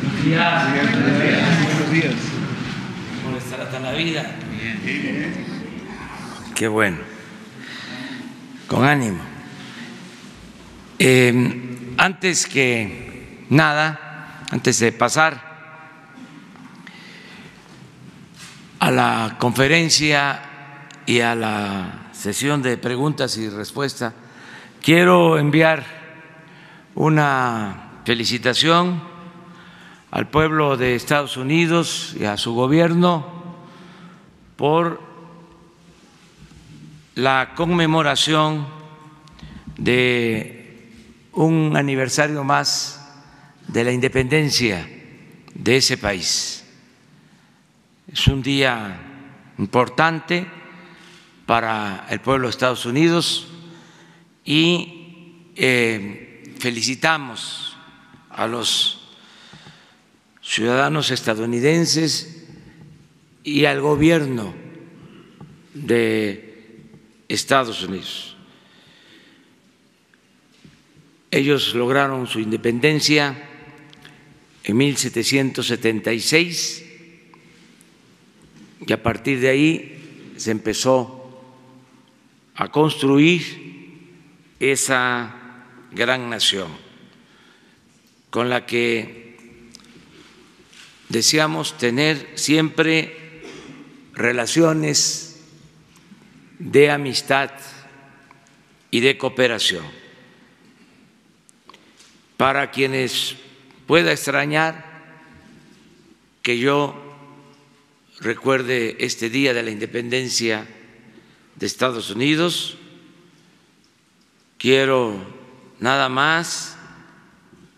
Buenos días. Buenos días. ¿Cómo estará la vida? Bien. Qué bueno. Con ánimo. Eh, antes que nada, antes de pasar a la conferencia y a la sesión de preguntas y respuestas, quiero enviar una felicitación al pueblo de Estados Unidos y a su gobierno por la conmemoración de un aniversario más de la independencia de ese país. Es un día importante para el pueblo de Estados Unidos y eh, felicitamos a los ciudadanos estadounidenses y al gobierno de Estados Unidos. Ellos lograron su independencia en 1776 y a partir de ahí se empezó a construir esa gran nación con la que deseamos tener siempre relaciones de amistad y de cooperación. Para quienes pueda extrañar que yo recuerde este día de la independencia de Estados Unidos, quiero nada más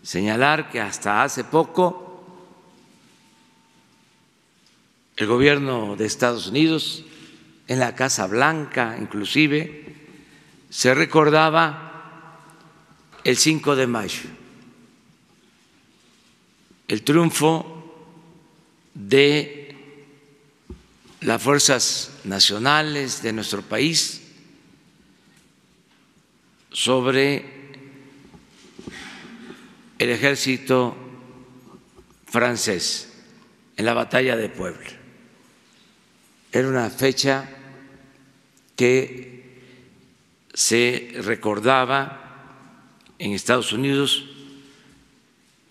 señalar que hasta hace poco el gobierno de Estados Unidos, en la Casa Blanca inclusive, se recordaba el 5 de mayo, el triunfo de las fuerzas nacionales de nuestro país sobre el ejército francés en la batalla de Puebla. Era una fecha que se recordaba en Estados Unidos,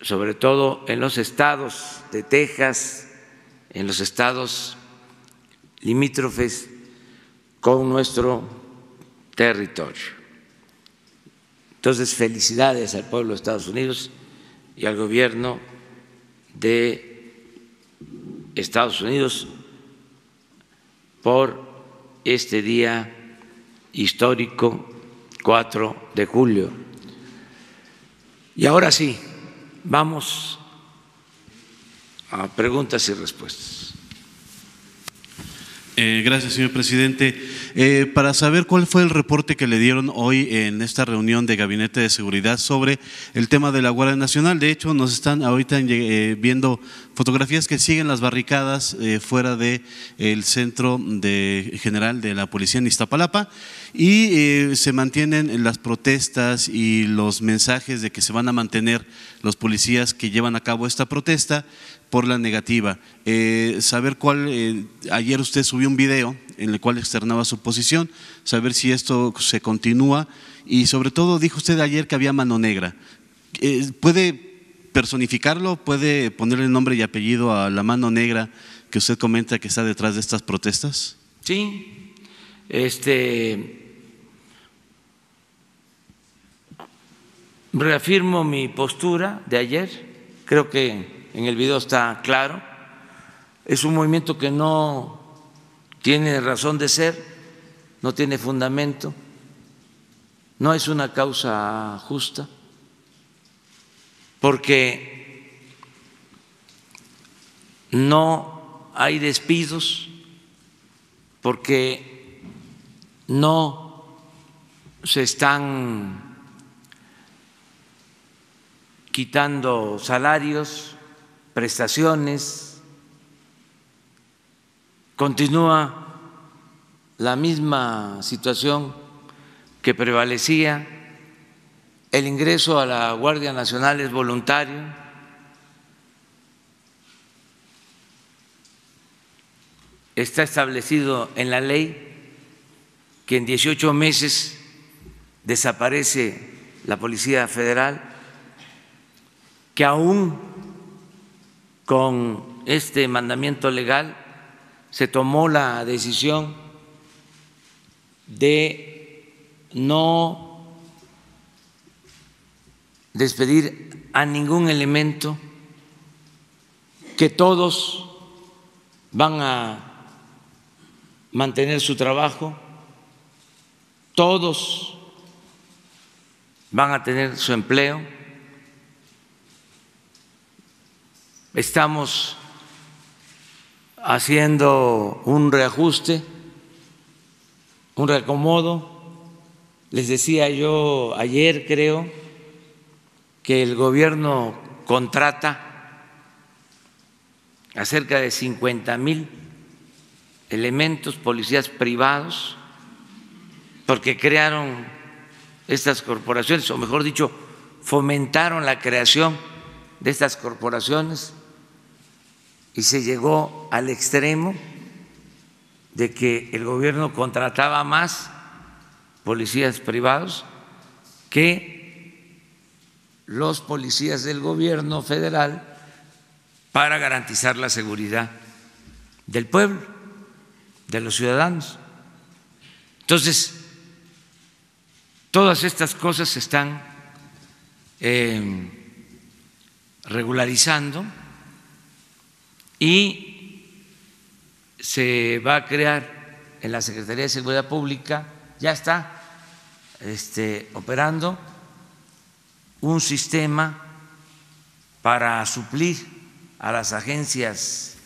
sobre todo en los estados de Texas, en los estados limítrofes con nuestro territorio. Entonces, felicidades al pueblo de Estados Unidos y al gobierno de Estados Unidos por este día histórico 4 de julio. Y ahora sí, vamos a preguntas y respuestas. Eh, gracias, señor presidente. Eh, para saber cuál fue el reporte que le dieron hoy en esta reunión de Gabinete de Seguridad sobre el tema de la Guardia Nacional. De hecho, nos están ahorita eh, viendo fotografías que siguen las barricadas fuera del el centro de, general de la policía en Iztapalapa y se mantienen las protestas y los mensajes de que se van a mantener los policías que llevan a cabo esta protesta por la negativa. Eh, saber cuál, eh, ayer usted subió un video en el cual externaba su posición, saber si esto se continúa y sobre todo dijo usted ayer que había mano negra. Eh, ¿Puede personificarlo? ¿Puede ponerle nombre y apellido a la mano negra que usted comenta que está detrás de estas protestas? Sí, este, reafirmo mi postura de ayer, creo que en el video está claro, es un movimiento que no tiene razón de ser, no tiene fundamento, no es una causa justa, porque no hay despidos, porque no se están quitando salarios, prestaciones, continúa la misma situación que prevalecía, el ingreso a la Guardia Nacional es voluntario, está establecido en la ley que en 18 meses desaparece la Policía Federal, que aún con este mandamiento legal se tomó la decisión de no despedir a ningún elemento, que todos van a mantener su trabajo, todos van a tener su empleo. Estamos haciendo un reajuste, un reacomodo. Les decía yo ayer, creo, que el gobierno contrata a cerca de 50 mil elementos, policías privados, porque crearon estas corporaciones, o mejor dicho, fomentaron la creación de estas corporaciones y se llegó al extremo de que el gobierno contrataba más policías privados que los policías del gobierno federal para garantizar la seguridad del pueblo, de los ciudadanos. Entonces, Todas estas cosas se están eh, regularizando y se va a crear en la Secretaría de Seguridad Pública, ya está este, operando un sistema para suplir a las agencias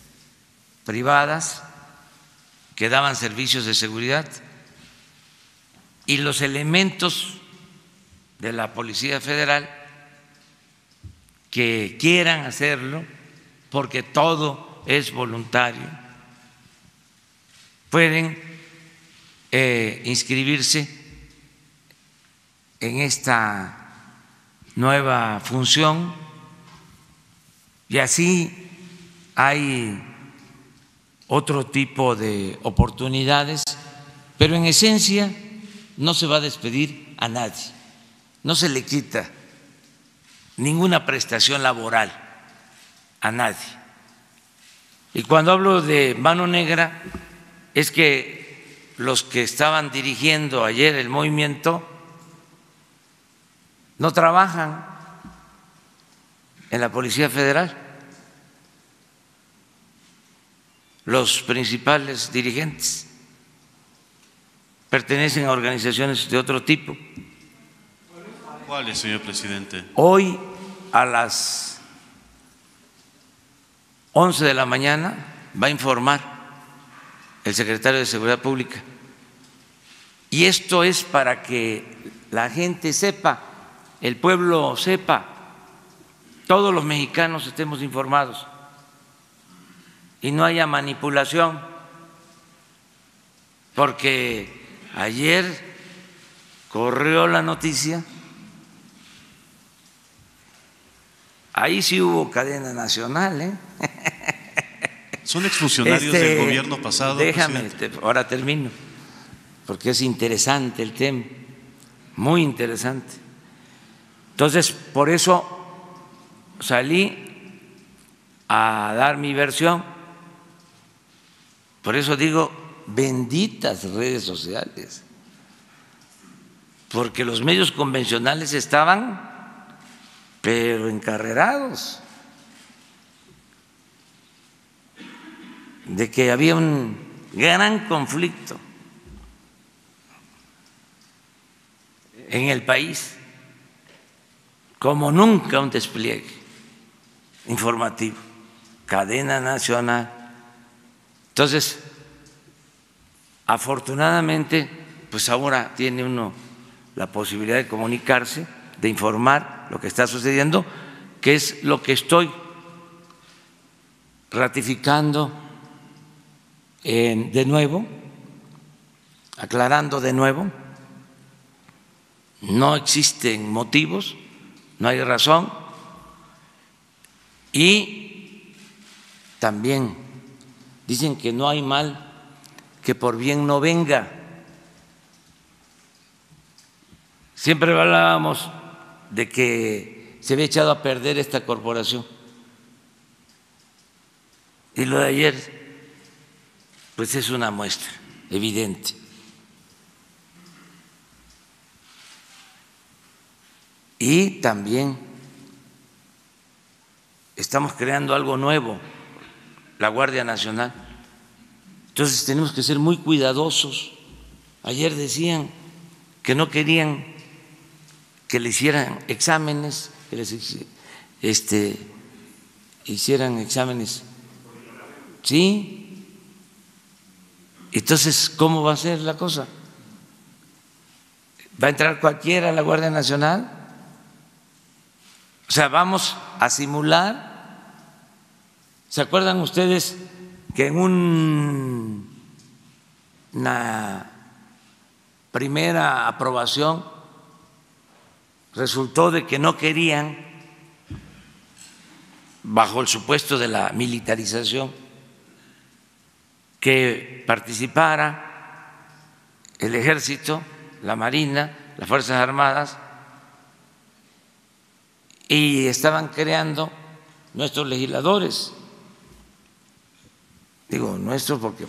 privadas que daban servicios de seguridad y los elementos de la Policía Federal que quieran hacerlo, porque todo es voluntario, pueden eh, inscribirse en esta nueva función y así hay otro tipo de oportunidades, pero en esencia no se va a despedir a nadie, no se le quita ninguna prestación laboral a nadie. Y cuando hablo de mano negra, es que los que estaban dirigiendo ayer el movimiento no trabajan en la Policía Federal. Los principales dirigentes pertenecen a organizaciones de otro tipo. ¿Cuáles, señor presidente? Hoy a las 11 de la mañana va a informar el secretario de Seguridad Pública. Y esto es para que la gente sepa, el pueblo sepa, todos los mexicanos estemos informados y no haya manipulación, porque Ayer corrió la noticia, ahí sí hubo cadena nacional. ¿eh? ¿Son exfuncionarios del este, gobierno pasado? Déjame, ahora termino, porque es interesante el tema, muy interesante. Entonces, por eso salí a dar mi versión, por eso digo, benditas redes sociales, porque los medios convencionales estaban, pero encarrerados, de que había un gran conflicto en el país, como nunca un despliegue informativo, cadena nacional. Entonces, Afortunadamente, pues ahora tiene uno la posibilidad de comunicarse, de informar lo que está sucediendo, que es lo que estoy ratificando de nuevo, aclarando de nuevo. No existen motivos, no hay razón y también Dicen que no hay mal que por bien no venga. Siempre hablábamos de que se había echado a perder esta corporación. Y lo de ayer, pues es una muestra evidente. Y también estamos creando algo nuevo, la Guardia Nacional. Entonces tenemos que ser muy cuidadosos. Ayer decían que no querían que le hicieran exámenes, que les este, hicieran exámenes. ¿Sí? Entonces, ¿cómo va a ser la cosa? ¿Va a entrar cualquiera a la Guardia Nacional? O sea, vamos a simular. ¿Se acuerdan ustedes que en un, una primera aprobación resultó de que no querían, bajo el supuesto de la militarización, que participara el ejército, la marina, las Fuerzas Armadas, y estaban creando nuestros legisladores, digo nuestros porque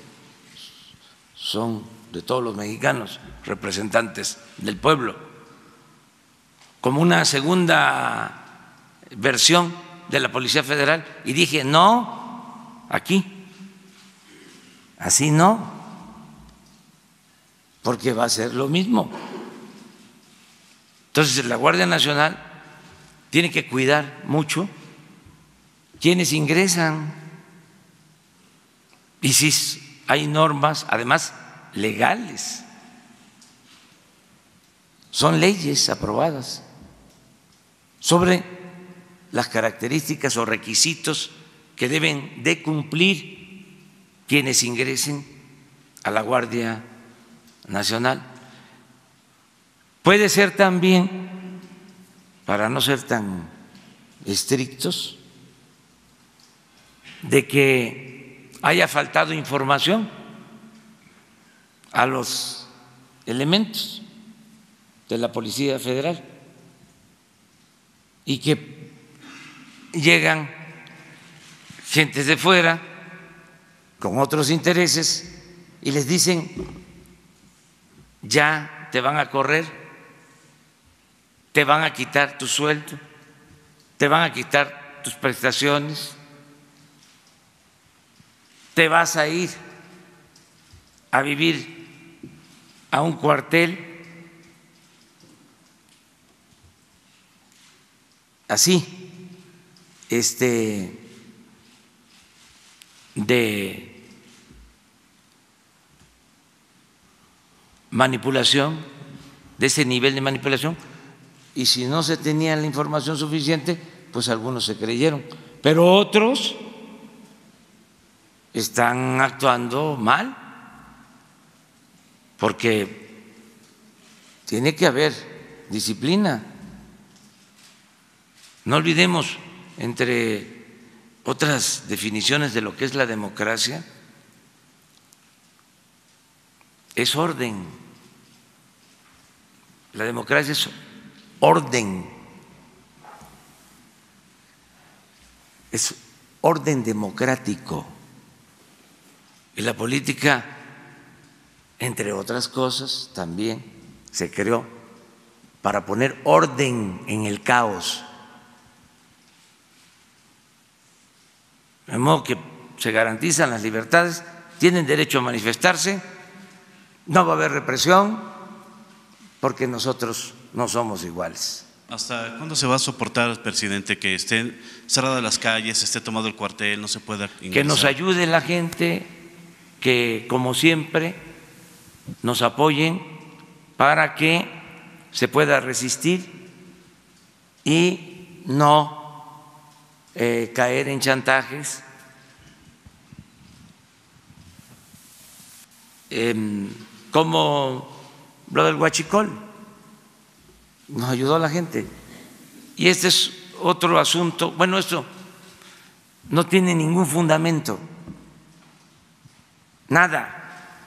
son de todos los mexicanos, representantes del pueblo, como una segunda versión de la Policía Federal. Y dije, no, aquí, así no, porque va a ser lo mismo. Entonces la Guardia Nacional tiene que cuidar mucho quienes ingresan. Y si hay normas, además legales, son leyes aprobadas sobre las características o requisitos que deben de cumplir quienes ingresen a la Guardia Nacional. Puede ser también para no ser tan estrictos, de que haya faltado información a los elementos de la Policía Federal y que llegan gentes de fuera con otros intereses y les dicen, ya te van a correr te van a quitar tu sueldo, te van a quitar tus prestaciones, te vas a ir a vivir a un cuartel así, este, de manipulación, de ese nivel de manipulación, y si no se tenía la información suficiente, pues algunos se creyeron, pero otros están actuando mal, porque tiene que haber disciplina. No olvidemos, entre otras definiciones de lo que es la democracia, es orden. La democracia es orden. Es orden democrático. Y la política, entre otras cosas, también se creó para poner orden en el caos. De modo que se garantizan las libertades, tienen derecho a manifestarse, no va a haber represión, porque nosotros no somos iguales. ¿Hasta cuándo se va a soportar, presidente, que estén cerradas las calles, esté tomado el cuartel, no se pueda ingresar? Que nos ayude la gente, que como siempre nos apoyen para que se pueda resistir y no eh, caer en chantajes. Em, como lo del huachicol nos ayudó a la gente. Y este es otro asunto, bueno, esto no tiene ningún fundamento, nada,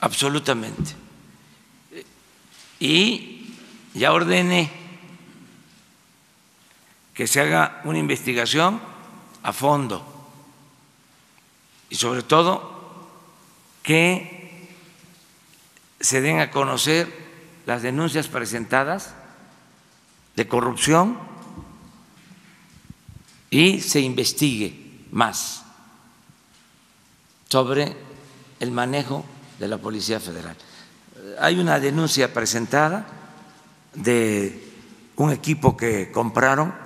absolutamente. Y ya ordené que se haga una investigación a fondo y sobre todo que se den a conocer las denuncias presentadas de corrupción y se investigue más sobre el manejo de la Policía Federal. Hay una denuncia presentada de un equipo que compraron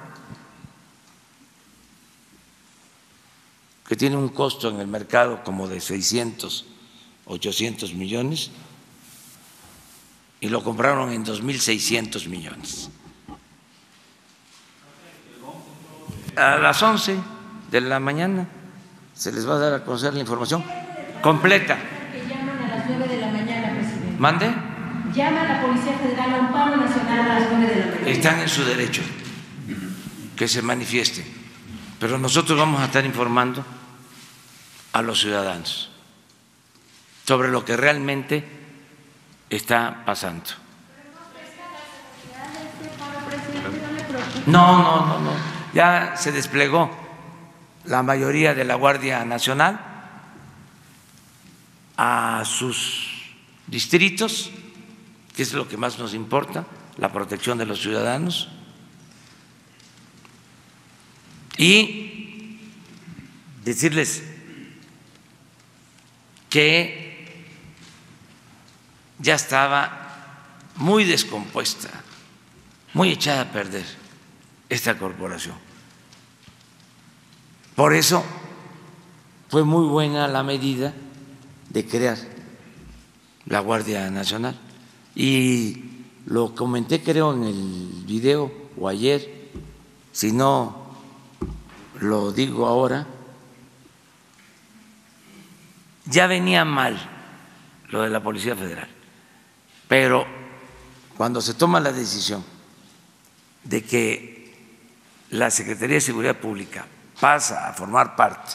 que tiene un costo en el mercado como de 600, 800 millones y lo compraron en 2.600 millones. A las 11 de la mañana se les va a dar a conocer la información completa. Que llaman a las 9 de la mañana, presidente. ¿Mande? Llama a la Policía Federal a un paro nacional a las 9 de la mañana. Están en su derecho que se manifieste, pero nosotros vamos a estar informando a los ciudadanos sobre lo que realmente está pasando. No, no, no, no. Ya se desplegó la mayoría de la Guardia Nacional a sus distritos, que es lo que más nos importa, la protección de los ciudadanos. Y decirles que ya estaba muy descompuesta, muy echada a perder esta corporación. Por eso fue muy buena la medida de crear la Guardia Nacional. Y lo comenté creo en el video o ayer, si no lo digo ahora, ya venía mal lo de la Policía Federal, pero cuando se toma la decisión de que la Secretaría de Seguridad Pública pasa a formar parte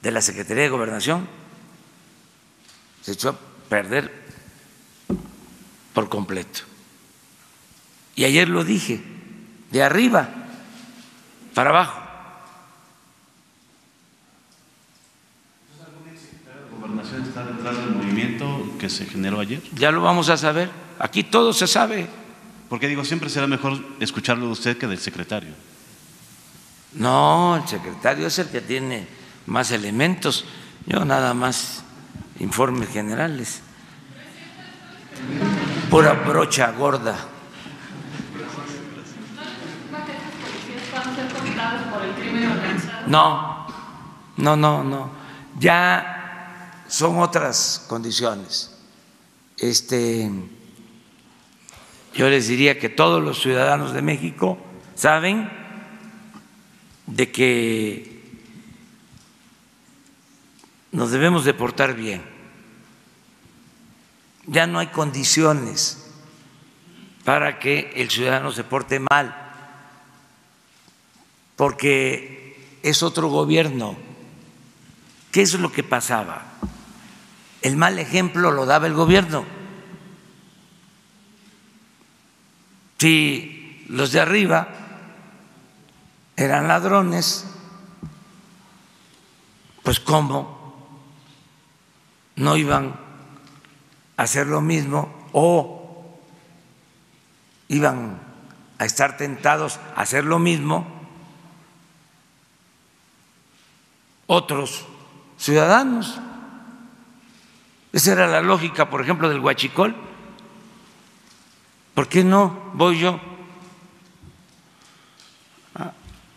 de la Secretaría de Gobernación, se echó a perder por completo. Y ayer lo dije, de arriba para abajo. ¿La gobernación está detrás del movimiento que se generó ayer? Ya lo vamos a saber. Aquí todo se sabe. Porque digo, siempre será mejor escucharlo de usted que del secretario. No, el secretario es el que tiene más elementos. Yo nada más informes generales. Pura brocha gorda. No, no, no, no. Ya son otras condiciones. Este, yo les diría que todos los ciudadanos de México saben de que nos debemos de portar bien. Ya no hay condiciones para que el ciudadano se porte mal, porque es otro gobierno. ¿Qué es lo que pasaba? El mal ejemplo lo daba el gobierno. Si los de arriba eran ladrones, pues cómo no iban a hacer lo mismo o iban a estar tentados a hacer lo mismo otros ciudadanos. Esa era la lógica, por ejemplo, del huachicol. ¿Por qué no voy yo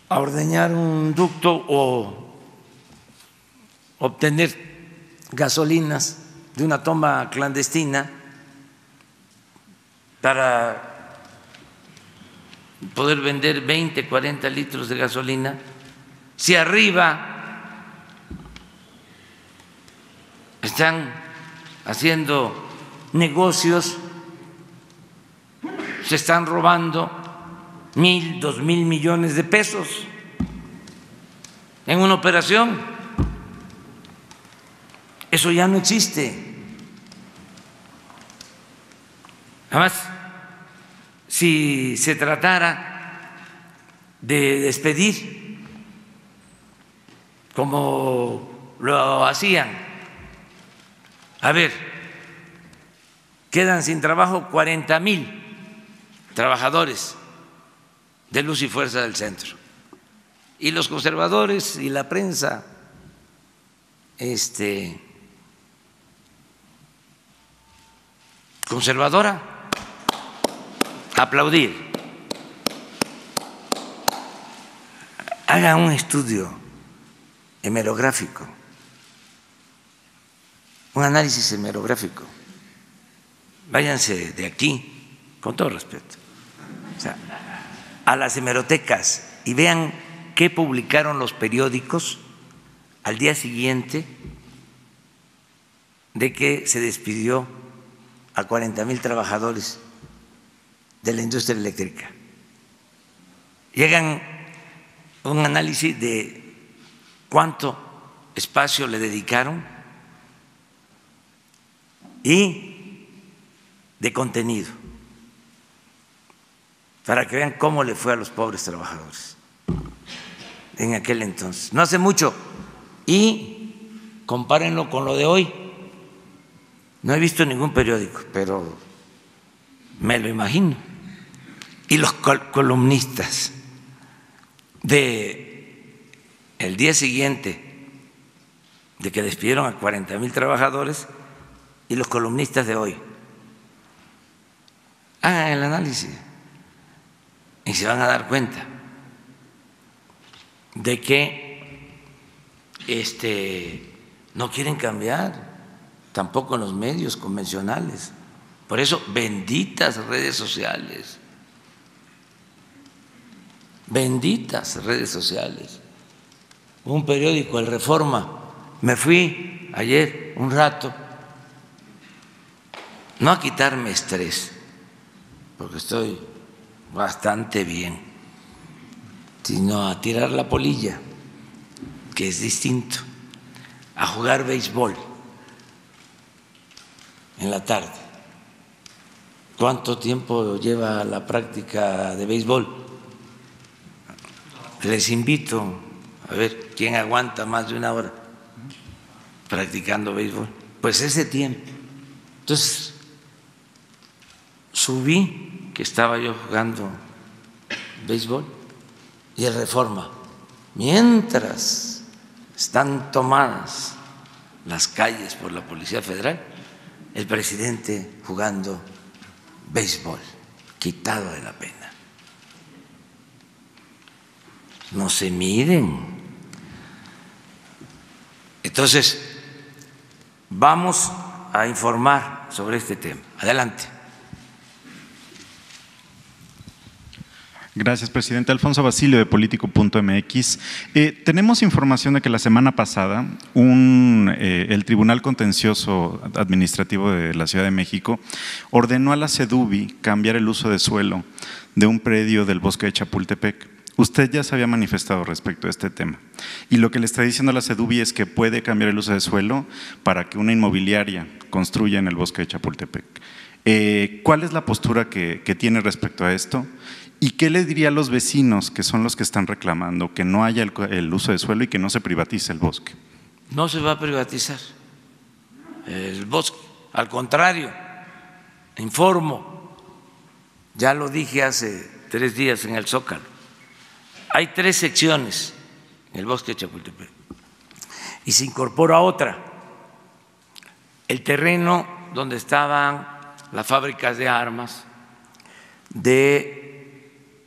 a ordeñar un ducto o obtener gasolinas de una toma clandestina para poder vender 20, 40 litros de gasolina, si arriba están haciendo negocios, se están robando mil, dos mil millones de pesos en una operación. Eso ya no existe. Además, si se tratara de despedir como lo hacían, a ver, quedan sin trabajo 40 mil trabajadores de luz y fuerza del centro. Y los conservadores y la prensa este, conservadora, aplaudir. Haga un estudio hemerográfico, un análisis hemerográfico. Váyanse de aquí, con todo respeto, a las hemerotecas y vean qué publicaron los periódicos al día siguiente de que se despidió a 40 mil trabajadores de la industria eléctrica. Llegan un análisis de cuánto espacio le dedicaron y de contenido, para que vean cómo le fue a los pobres trabajadores en aquel entonces. No hace mucho. Y compárenlo con lo de hoy. No he visto ningún periódico, pero me lo imagino. Y los columnistas de el día siguiente de que despidieron a 40 mil trabajadores y los columnistas de hoy. Hagan el análisis y se van a dar cuenta de que este, no quieren cambiar tampoco en los medios convencionales. Por eso, benditas redes sociales, benditas redes sociales. Un periódico, El Reforma, me fui ayer un rato, no a quitarme estrés, porque estoy bastante bien, sino a tirar la polilla, que es distinto, a jugar béisbol en la tarde. ¿Cuánto tiempo lleva la práctica de béisbol? Les invito a ver quién aguanta más de una hora practicando béisbol. Pues ese tiempo. Entonces, subí que estaba yo jugando béisbol y el reforma. Mientras están tomadas las calles por la Policía Federal, el presidente jugando béisbol, quitado de la pena. No se miden. Entonces, vamos a informar sobre este tema. Adelante. Gracias, presidente. Alfonso Basilio de Político.mx. Eh, tenemos información de que la semana pasada eh, el Tribunal Contencioso Administrativo de la Ciudad de México ordenó a la CEDUBI cambiar el uso de suelo de un predio del bosque de Chapultepec. Usted ya se había manifestado respecto a este tema. Y lo que le está diciendo la CEDUBI es que puede cambiar el uso de suelo para que una inmobiliaria construya en el bosque de Chapultepec. Eh, ¿Cuál es la postura que tiene respecto a esto? ¿Y qué le diría a los vecinos que son los que están reclamando que no haya el, uso de suelo y que no se privatice el bosque? No se va a privatizar el bosque, al contrario, informo, ya lo dije hace tres días en el Zócalo, hay tres secciones en el bosque de Chapultepec y se incorpora otra, el terreno donde estaban las fábricas de armas de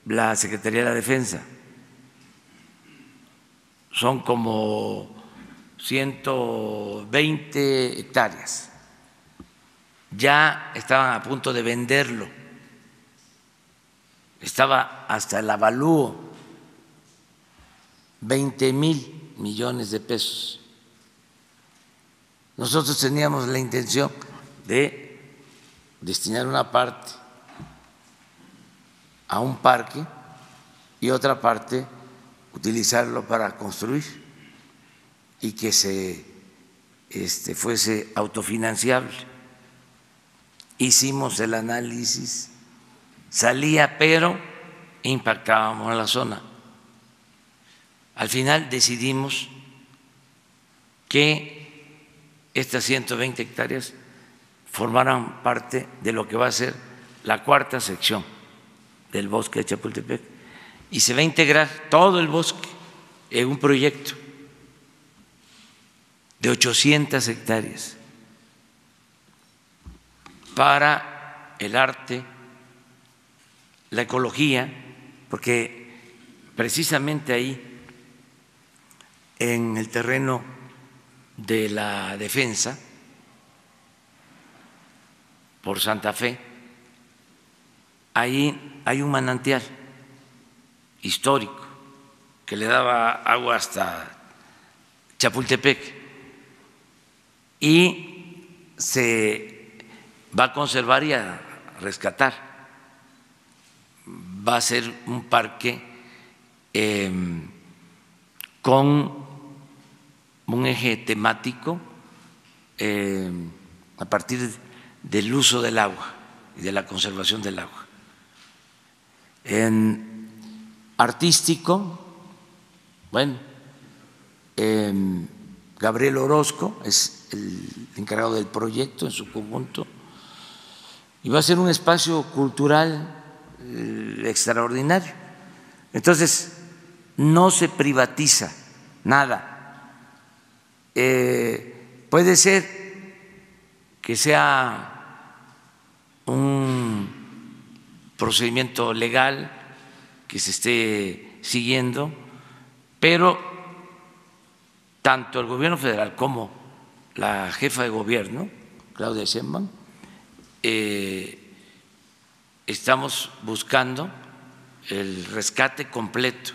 la Secretaría de la Defensa. Son como 120 hectáreas. Ya estaban a punto de venderlo. Estaba hasta el avalúo, 20 mil millones de pesos. Nosotros teníamos la intención de destinar una parte a un parque y otra parte utilizarlo para construir y que se este, fuese autofinanciable. Hicimos el análisis, salía, pero impactábamos la zona. Al final decidimos que estas 120 hectáreas formaran parte de lo que va a ser la cuarta sección del bosque de Chapultepec y se va a integrar todo el bosque en un proyecto de 800 hectáreas para el arte, la ecología, porque precisamente ahí, en el terreno de la defensa, por Santa Fe, ahí hay un manantial histórico que le daba agua hasta Chapultepec y se va a conservar y a rescatar. Va a ser un parque em, con un eje temático em, a partir del uso del agua y de la conservación del agua. En artístico, bueno, em, Gabriel Orozco es el encargado del proyecto en su conjunto y va a ser un espacio cultural eh, extraordinario. Entonces, no se privatiza nada. Eh, puede ser que sea un procedimiento legal que se esté siguiendo, pero tanto el gobierno federal como la jefa de gobierno, Claudia Sheinbaum, eh, estamos buscando el rescate completo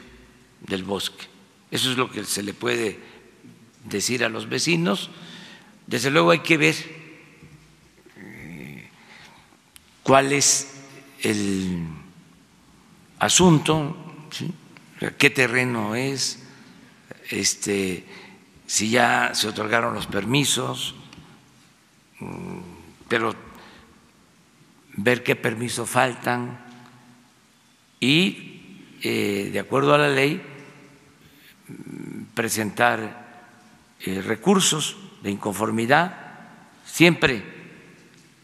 del bosque. Eso es lo que se le puede decir a los vecinos. Desde luego hay que ver eh, cuál es el asunto, qué terreno es, este, si ya se otorgaron los permisos, mm, pero ver qué permisos faltan y, eh, de acuerdo a la ley, presentar eh, recursos de inconformidad. Siempre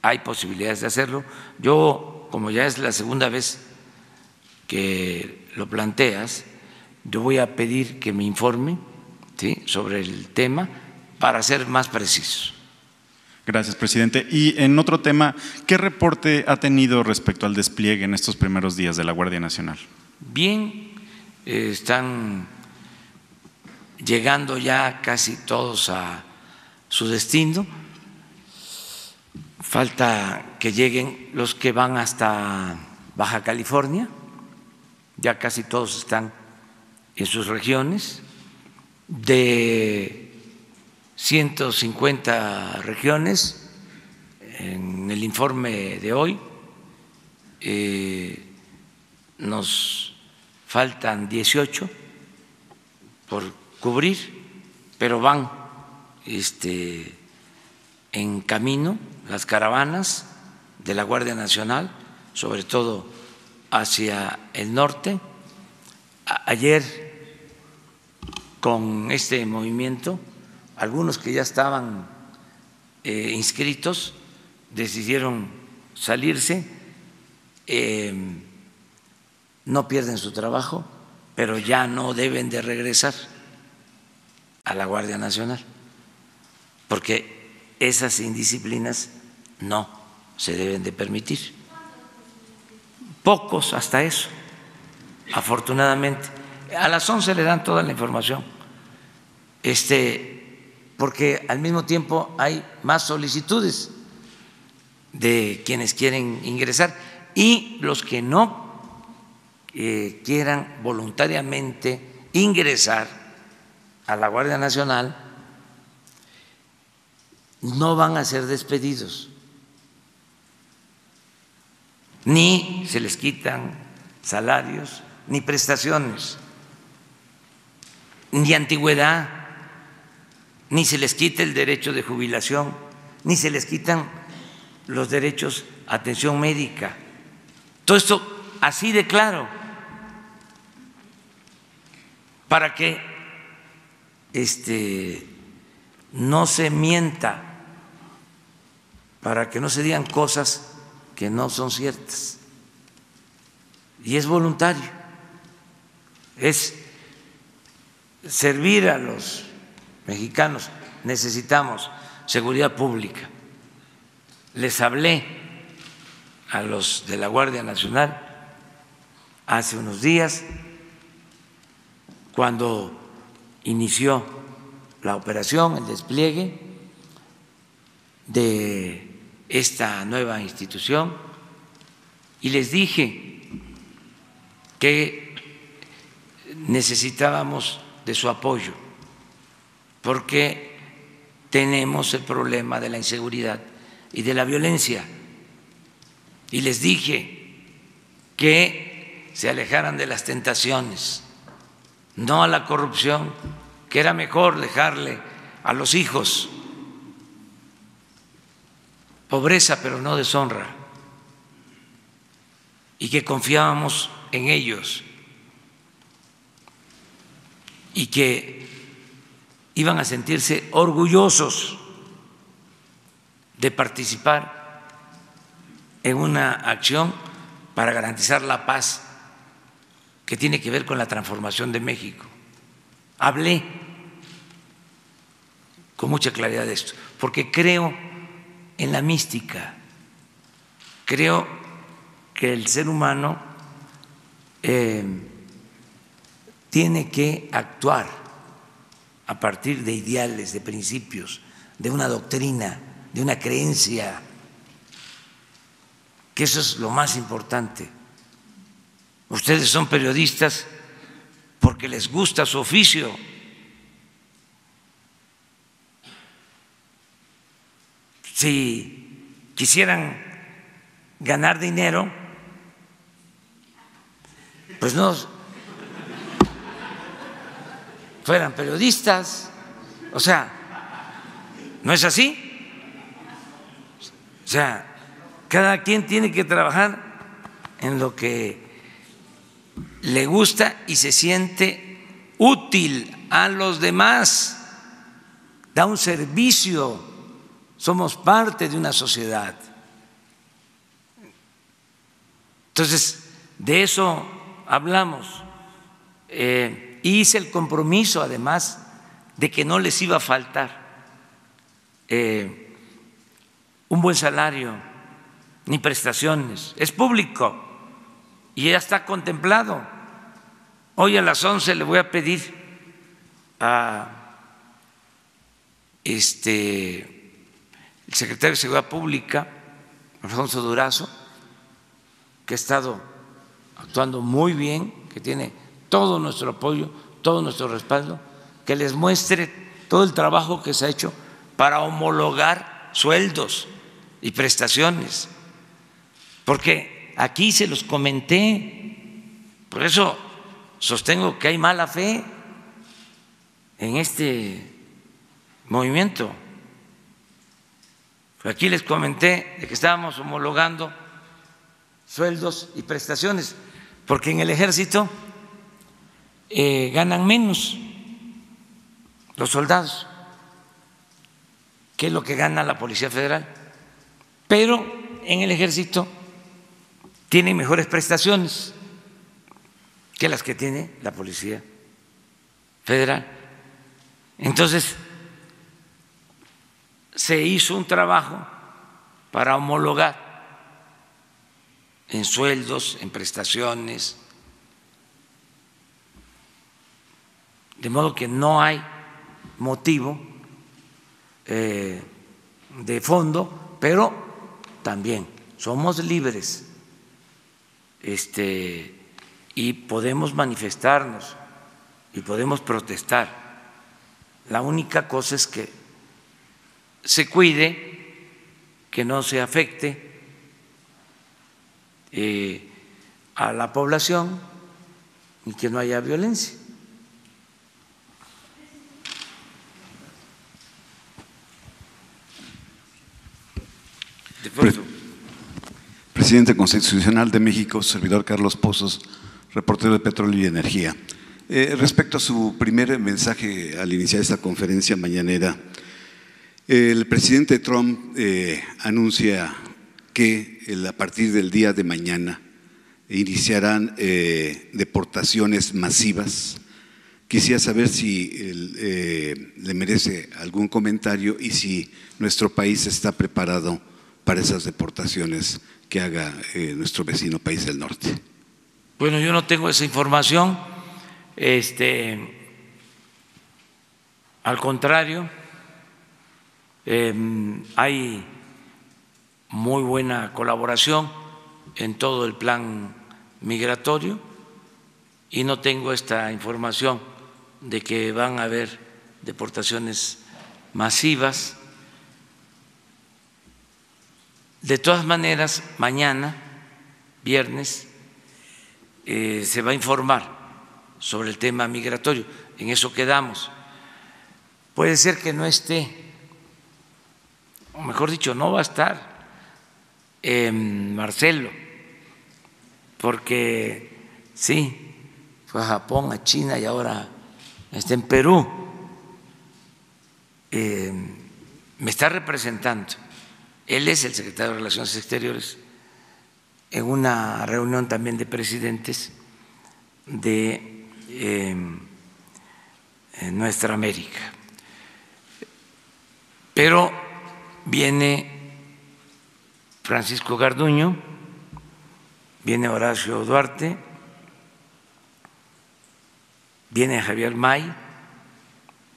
hay posibilidades de hacerlo. Yo, como ya es la segunda vez que lo planteas, yo voy a pedir que me informe sobre el tema para ser más precisos. Gracias, presidente. Y en otro tema, ¿qué reporte ha tenido respecto al despliegue en estos primeros días de la Guardia Nacional? Bien, eh, están llegando ya casi todos a su destino. Falta que lleguen los que van hasta Baja California, ya casi todos están en sus regiones de 150 regiones en el informe de hoy. Eh, nos faltan 18 por cubrir, pero van este, en camino las caravanas de la Guardia Nacional, sobre todo hacia el norte. Ayer con este movimiento, algunos que ya estaban eh, inscritos decidieron salirse, eh, no pierden su trabajo, pero ya no deben de regresar a la Guardia Nacional, porque esas indisciplinas no se deben de permitir. Pocos hasta eso, afortunadamente. A las 11 le dan toda la información, este, porque al mismo tiempo hay más solicitudes de quienes quieren ingresar y los que no eh, quieran voluntariamente ingresar a la Guardia Nacional no van a ser despedidos, ni se les quitan salarios ni prestaciones ni antigüedad. ni se les quita el derecho de jubilación, ni se les quitan los derechos a atención médica. Todo esto así de claro, para que este, no se mienta, para que no se digan cosas que no son ciertas. Y es voluntario, es servir a los mexicanos. Necesitamos seguridad pública. Les hablé a los de la Guardia Nacional hace unos días, cuando inició la operación, el despliegue de esta nueva institución, y les dije que necesitábamos de su apoyo, porque tenemos el problema de la inseguridad y de la violencia. Y les dije que se alejaran de las tentaciones, no a la corrupción, que era mejor dejarle a los hijos pobreza pero no deshonra, y que confiábamos en ellos y que iban a sentirse orgullosos de participar en una acción para garantizar la paz que tiene que ver con la transformación de México. Hablé con mucha claridad de esto, porque creo en la mística, creo que el ser humano eh, tiene que actuar a partir de ideales, de principios, de una doctrina, de una creencia, que eso es lo más importante. Ustedes son periodistas porque les gusta su oficio. Si quisieran ganar dinero, pues no fueran periodistas. O sea, ¿no es así? O sea, cada quien tiene que trabajar en lo que le gusta y se siente útil a los demás, da un servicio, somos parte de una sociedad. Entonces, de eso hablamos. Eh, hice el compromiso, además, de que no les iba a faltar eh, un buen salario ni prestaciones. Es público y ya está contemplado. Hoy a las 11 le voy a pedir a este, el secretario de Seguridad Pública, Alfonso Durazo, que ha estado actuando muy bien, que tiene todo nuestro apoyo, todo nuestro respaldo, que les muestre todo el trabajo que se ha hecho para homologar sueldos y prestaciones. Porque aquí se los comenté, por eso sostengo que hay mala fe en este movimiento. Aquí les comenté de que estábamos homologando sueldos y prestaciones, porque en el ejército eh, ganan menos los soldados que lo que gana la Policía Federal, pero en el ejército tienen mejores prestaciones que las que tiene la Policía Federal. Entonces, se hizo un trabajo para homologar en sueldos, en prestaciones, De modo que no hay motivo eh, de fondo, pero también somos libres este, y podemos manifestarnos y podemos protestar. La única cosa es que se cuide, que no se afecte eh, a la población y que no haya violencia. Presidente Constitucional de México, servidor Carlos Pozos, reportero de Petróleo y Energía. Eh, respecto a su primer mensaje al iniciar esta conferencia mañanera, el presidente Trump eh, anuncia que a partir del día de mañana iniciarán eh, deportaciones masivas. Quisiera saber si eh, le merece algún comentario y si nuestro país está preparado para esas deportaciones que haga nuestro vecino país del norte. Bueno, yo no tengo esa información. Este, al contrario, em, hay muy buena colaboración en todo el plan migratorio y no tengo esta información de que van a haber deportaciones masivas. De todas maneras, mañana, viernes, eh, se va a informar sobre el tema migratorio. En eso quedamos. Puede ser que no esté, mejor dicho, no va a estar en Marcelo, porque sí, fue a Japón, a China y ahora está en Perú. Eh, me está representando. Él es el secretario de Relaciones Exteriores en una reunión también de presidentes de en nuestra América. Pero viene Francisco Garduño, viene Horacio Duarte, viene Javier May,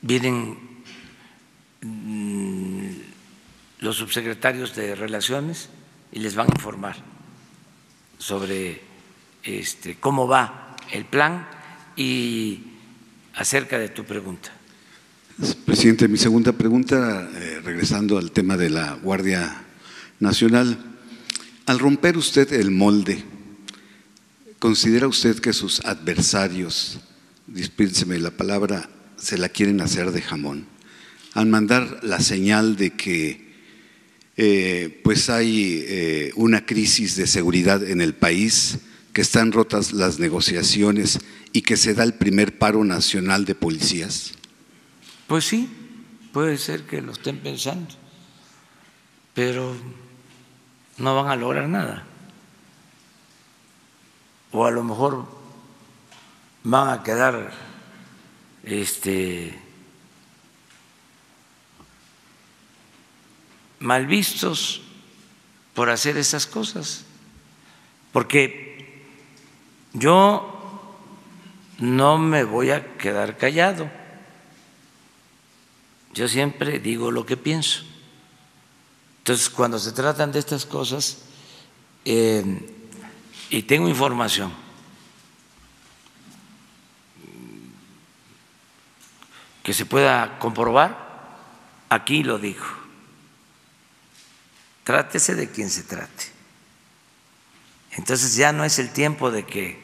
vienen mm, los subsecretarios de Relaciones y les van a informar sobre este, cómo va el plan y acerca de tu pregunta. Presidente, mi segunda pregunta, eh, regresando al tema de la Guardia Nacional. Al romper usted el molde, ¿considera usted que sus adversarios, dispénseme la palabra, se la quieren hacer de jamón? Al mandar la señal de que eh, pues hay eh, una crisis de seguridad en el país, que están rotas las negociaciones y que se da el primer paro nacional de policías? Pues sí, puede ser que lo estén pensando, pero no van a lograr nada. O a lo mejor van a quedar este mal vistos por hacer esas cosas. Porque yo no me voy a quedar callado. Yo siempre digo lo que pienso. Entonces, cuando se tratan de estas cosas, eh, y tengo información, que se pueda comprobar, aquí lo digo. Trátese de quien se trate. Entonces ya no es el tiempo de que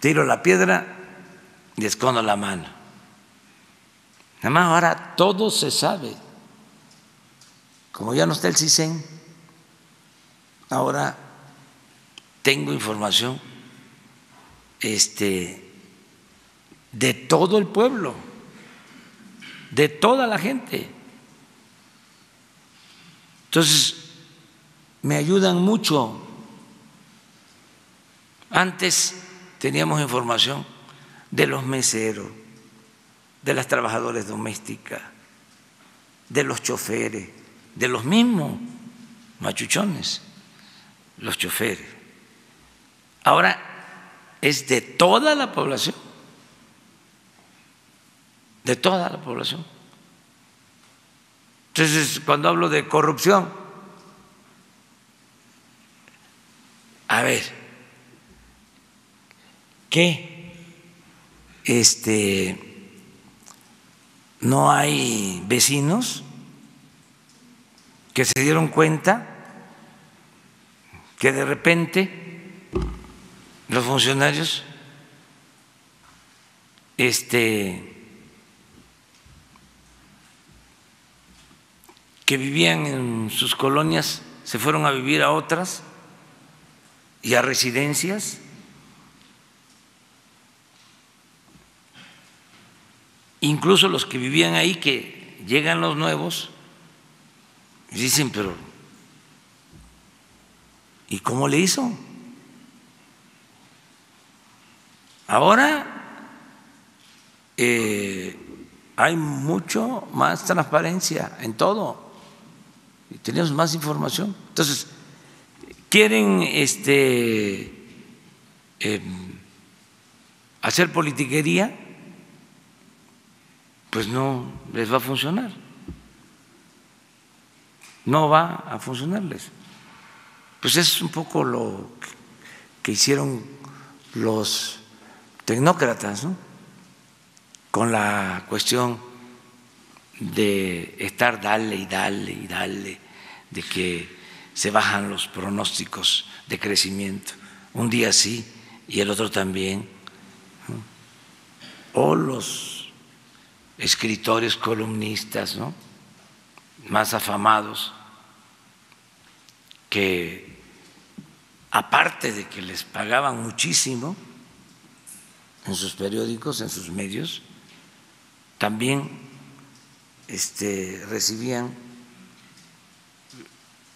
tiro la piedra y escondo la mano. Nada más ahora todo se sabe. Como ya no está el CISEN, ahora tengo información este, de todo el pueblo, de toda la gente. Entonces, me ayudan mucho. Antes teníamos información de los meseros, de las trabajadoras domésticas, de los choferes, de los mismos machuchones, los choferes. Ahora es de toda la población, de toda la población. Entonces, cuando hablo de corrupción, a ver, ¿qué? Este, no hay vecinos que se dieron cuenta que de repente los funcionarios este que vivían en sus colonias se fueron a vivir a otras y a residencias. Incluso los que vivían ahí, que llegan los nuevos, dicen, pero ¿y cómo le hizo? Ahora eh, hay mucho más transparencia en todo y tenemos más información. Entonces, quieren este, em, hacer politiquería, pues no les va a funcionar. No va a funcionarles. Pues es un poco lo que hicieron los tecnócratas, ¿no? Con la cuestión de estar dale y dale y dale, de que se bajan los pronósticos de crecimiento, un día sí y el otro también. O los escritores columnistas ¿no? más afamados que aparte de que les pagaban muchísimo en sus periódicos, en sus medios, también este, recibían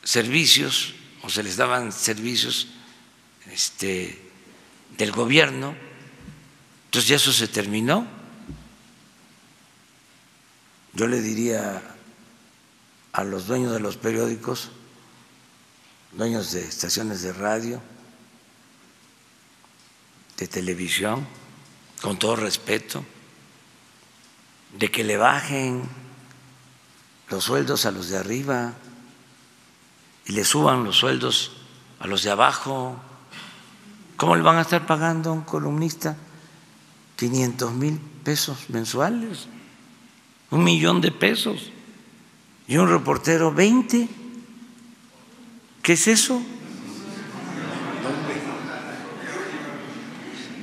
servicios o se les daban servicios este, del gobierno. Entonces ya eso se terminó. Yo le diría a los dueños de los periódicos, dueños de estaciones de radio, de televisión, con todo respeto, de que le bajen los sueldos a los de arriba y le suban los sueldos a los de abajo. ¿Cómo le van a estar pagando a un columnista 500 mil pesos mensuales? Un millón de pesos. Y un reportero 20. ¿Qué es eso?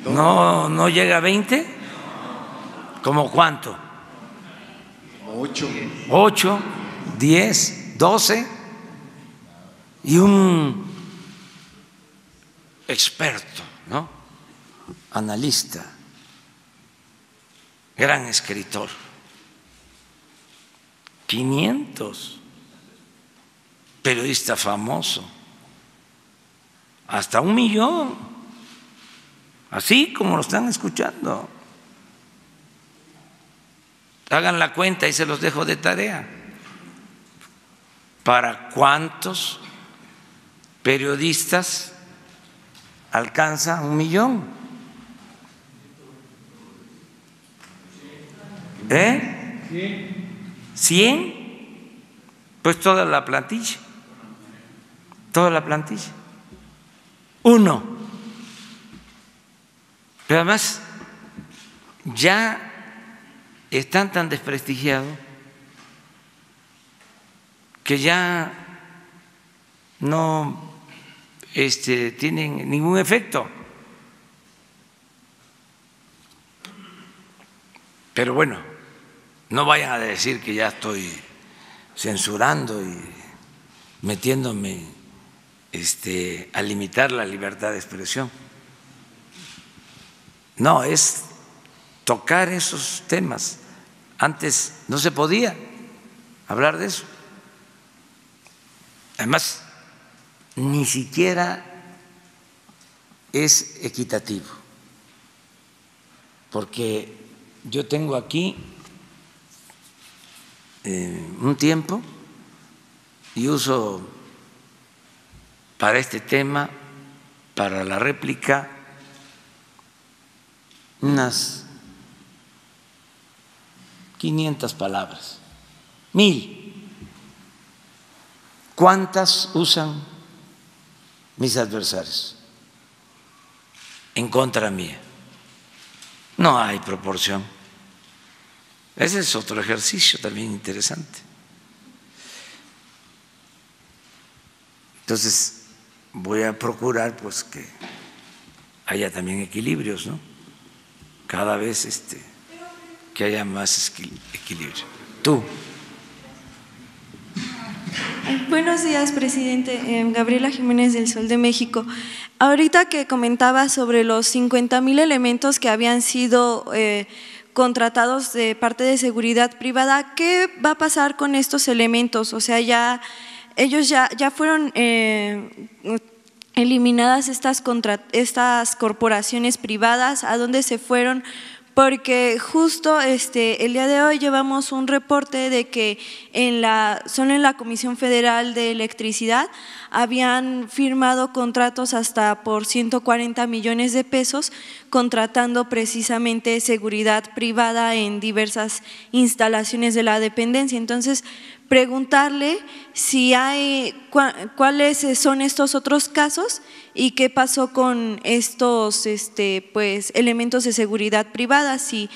¿No, no llega a 20? ¿Cómo cuánto? Ocho. ¿Ocho? ¿Diez? ¿Doce? Y un experto, ¿no? Analista, gran escritor. 500 periodista famoso, hasta un millón, así como lo están escuchando. Hagan la cuenta y se los dejo de tarea. ¿Para cuántos periodistas alcanza un millón? ¿Eh? ¿Cien? Pues toda la plantilla toda la plantilla. Uno. Pero además ya están tan desprestigiados que ya no este, tienen ningún efecto. Pero bueno, no vayan a decir que ya estoy censurando y metiéndome este, a limitar la libertad de expresión. No, es tocar esos temas. Antes no se podía hablar de eso. Además, ni siquiera es equitativo, porque yo tengo aquí un tiempo y uso para este tema, para la réplica, unas 500 palabras, mil. ¿Cuántas usan mis adversarios en contra mía? No hay proporción. Ese es otro ejercicio también interesante. Entonces, voy a procurar pues que haya también equilibrios, ¿no? Cada vez este, que haya más equilibrio. Tú. Buenos días, presidente. Eh, Gabriela Jiménez del Sol de México. Ahorita que comentaba sobre los 50 mil elementos que habían sido eh, contratados de parte de seguridad privada, ¿qué va a pasar con estos elementos? O sea, ya ellos ya, ya fueron eh, eliminadas estas, estas corporaciones privadas, ¿a dónde se fueron? Porque justo este, el día de hoy llevamos un reporte de que en la, solo en la Comisión Federal de Electricidad habían firmado contratos hasta por 140 millones de pesos, contratando precisamente seguridad privada en diversas instalaciones de la dependencia. Entonces, preguntarle si hay cuáles son estos otros casos y qué pasó con estos este, pues, elementos de seguridad privada, si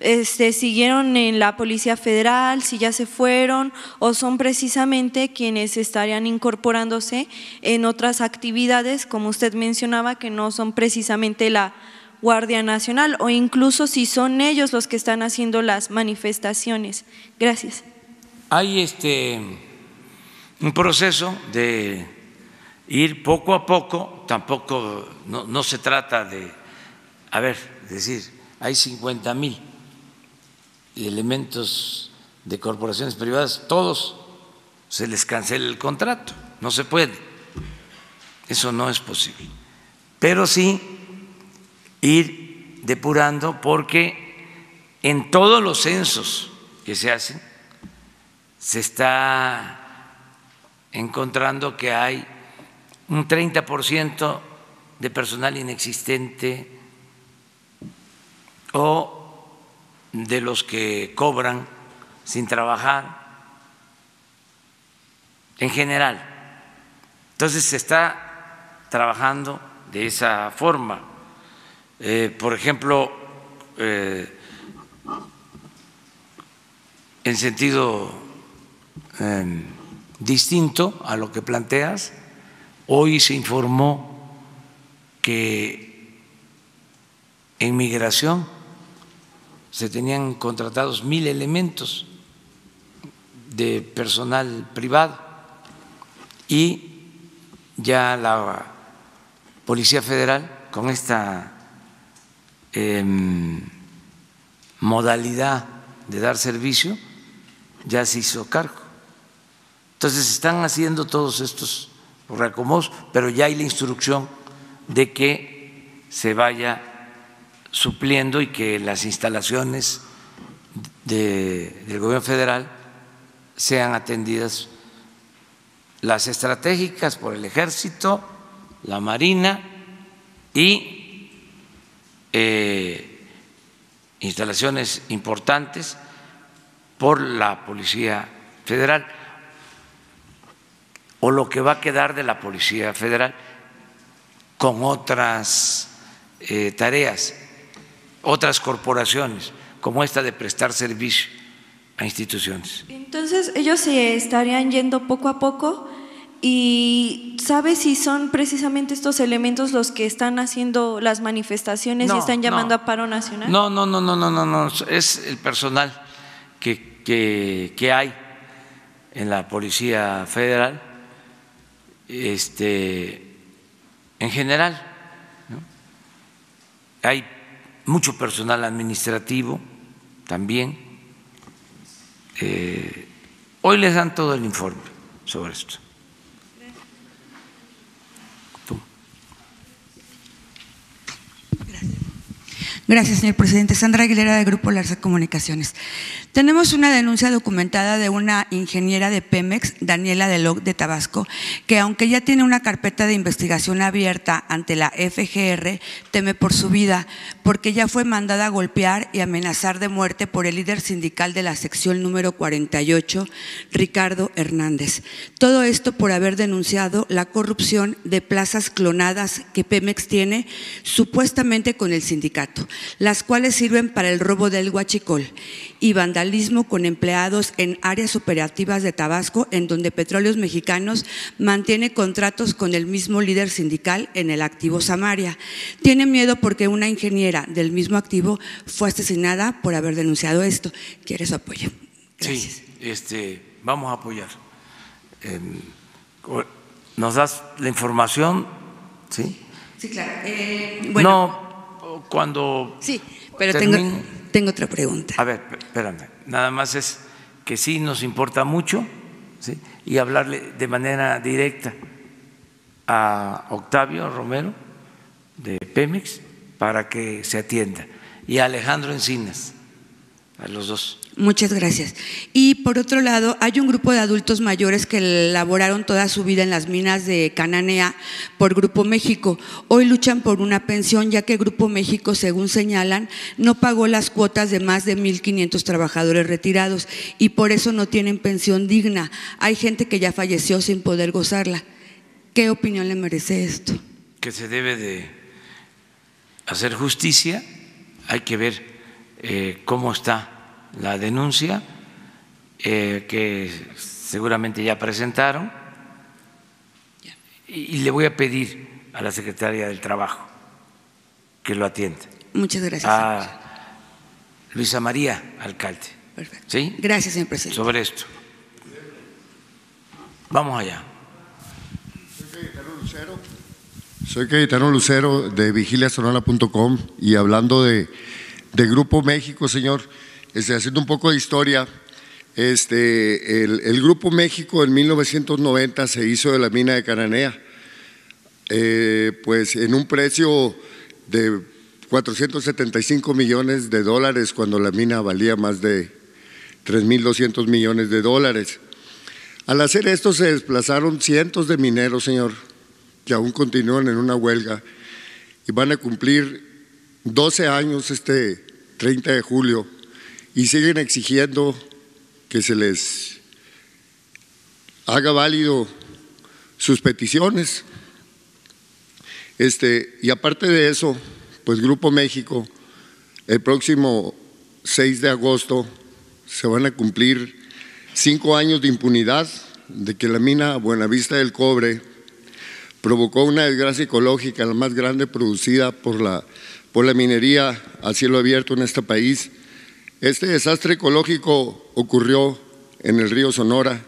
este, siguieron en la Policía Federal, si ya se fueron o son precisamente quienes estarían incorporándose en otras actividades, como usted mencionaba, que no son precisamente la Guardia Nacional o incluso si son ellos los que están haciendo las manifestaciones. Gracias. Hay este un proceso de ir poco a poco, tampoco no, se trata de, a ver, decir, hay 50 mil elementos de corporaciones privadas, todos se les cancela el contrato, no se puede, eso no es posible, pero sí ir depurando porque en todos los censos que se hacen, se está encontrando que hay un 30% de personal inexistente o de los que cobran sin trabajar en general. Entonces se está trabajando de esa forma. Eh, por ejemplo, eh, en sentido Em, distinto a lo que planteas. Hoy se informó que en migración se tenían contratados mil elementos de personal privado y ya la Policía Federal con esta em, modalidad de dar servicio ya se hizo cargo. Entonces están haciendo todos estos reacomodos, pero ya hay la instrucción de que se vaya supliendo y que las instalaciones del gobierno federal sean atendidas las estratégicas por el ejército, la marina y eh, instalaciones importantes por la Policía Federal o lo que va a quedar de la Policía Federal con otras eh, tareas, otras corporaciones, como esta de prestar servicio a instituciones. Entonces, ellos se estarían yendo poco a poco y ¿sabe si son precisamente estos elementos los que están haciendo las manifestaciones y están llamando a paro nacional? No, no, no, no, no, no, no, es el personal que, que, que hay en la Policía Federal este, en general. Hay mucho personal administrativo también. Eh, hoy les dan todo el informe sobre esto. Gracias, señor presidente. Sandra Aguilera, de Grupo Larsa Comunicaciones. Tenemos una denuncia documentada de una ingeniera de Pemex, Daniela Deloc, de Tabasco, que aunque ya tiene una carpeta de investigación abierta ante la FGR, teme por su vida, porque ya fue mandada a golpear y amenazar de muerte por el líder sindical de la sección número 48, Ricardo Hernández. Todo esto por haber denunciado la corrupción de plazas clonadas que Pemex tiene supuestamente con el sindicato las cuales sirven para el robo del huachicol y vandalismo con empleados en áreas operativas de Tabasco, en donde Petróleos Mexicanos mantiene contratos con el mismo líder sindical en el activo Samaria. Tiene miedo porque una ingeniera del mismo activo fue asesinada por haber denunciado esto. Quiere su apoyo. Sí, este, vamos a apoyar. Em, ¿Nos das la información? Sí. Sí, claro. Eh, no, cuando. Sí, pero tengo, tengo otra pregunta. A ver, espérame. Nada más es que sí nos importa mucho ¿sí? y hablarle de manera directa a Octavio Romero de Pemex para que se atienda y a Alejandro Encinas, a los dos. Muchas gracias. Y por otro lado, hay un grupo de adultos mayores que laboraron toda su vida en las minas de Cananea por Grupo México. Hoy luchan por una pensión, ya que Grupo México, según señalan, no pagó las cuotas de más de 1.500 trabajadores retirados y por eso no tienen pensión digna. Hay gente que ya falleció sin poder gozarla. ¿Qué opinión le merece esto? Que se debe de hacer justicia, hay que ver eh, cómo está la denuncia eh, que seguramente ya presentaron y, le voy a pedir a la secretaria del Trabajo que lo atienda. Muchas gracias. A Luisa María, alcalde. Perfecto. ¿Sí? Gracias, señor presidente. Sobre esto. Vamos allá. Soy Cayetano Lucero de vigiliasonora.com y hablando de, de Grupo México, señor, este, haciendo un poco de historia, este, el, Grupo México en 1990 se hizo de la mina de Cananea, eh, pues en un precio de 475 millones de dólares cuando la mina valía más de 3.200 millones de dólares. Al hacer esto se desplazaron cientos de mineros, señor, que aún continúan en una huelga y van a cumplir 12 años este 30 de julio y siguen exigiendo que se les haga válido sus peticiones. Este, y aparte de eso, pues Grupo México, el próximo 6 de agosto se van a cumplir cinco años de impunidad de que la mina Buenavista del Cobre provocó una desgracia ecológica, la más grande producida por la, por la minería a cielo abierto en este país este desastre ecológico ocurrió en el río Sonora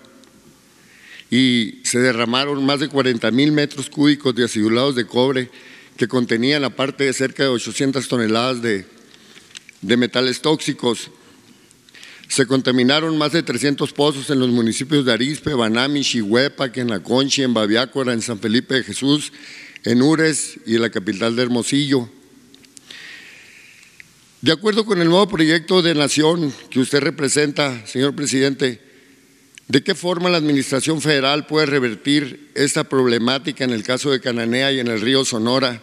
y se derramaron más de 40 mil metros cúbicos de acidulados de cobre que contenían aparte de cerca de 800 toneladas de, metales tóxicos. Se contaminaron más de 300 pozos en los municipios de Arispe, Banami, Chihuepa, Quenaconchi, en Babiácora, en San Felipe de Jesús, en Ures y en la capital de Hermosillo. De acuerdo con el nuevo proyecto de nación que usted representa, señor presidente, ¿de qué forma la Administración Federal puede revertir esta problemática en el caso de Cananea y en el río Sonora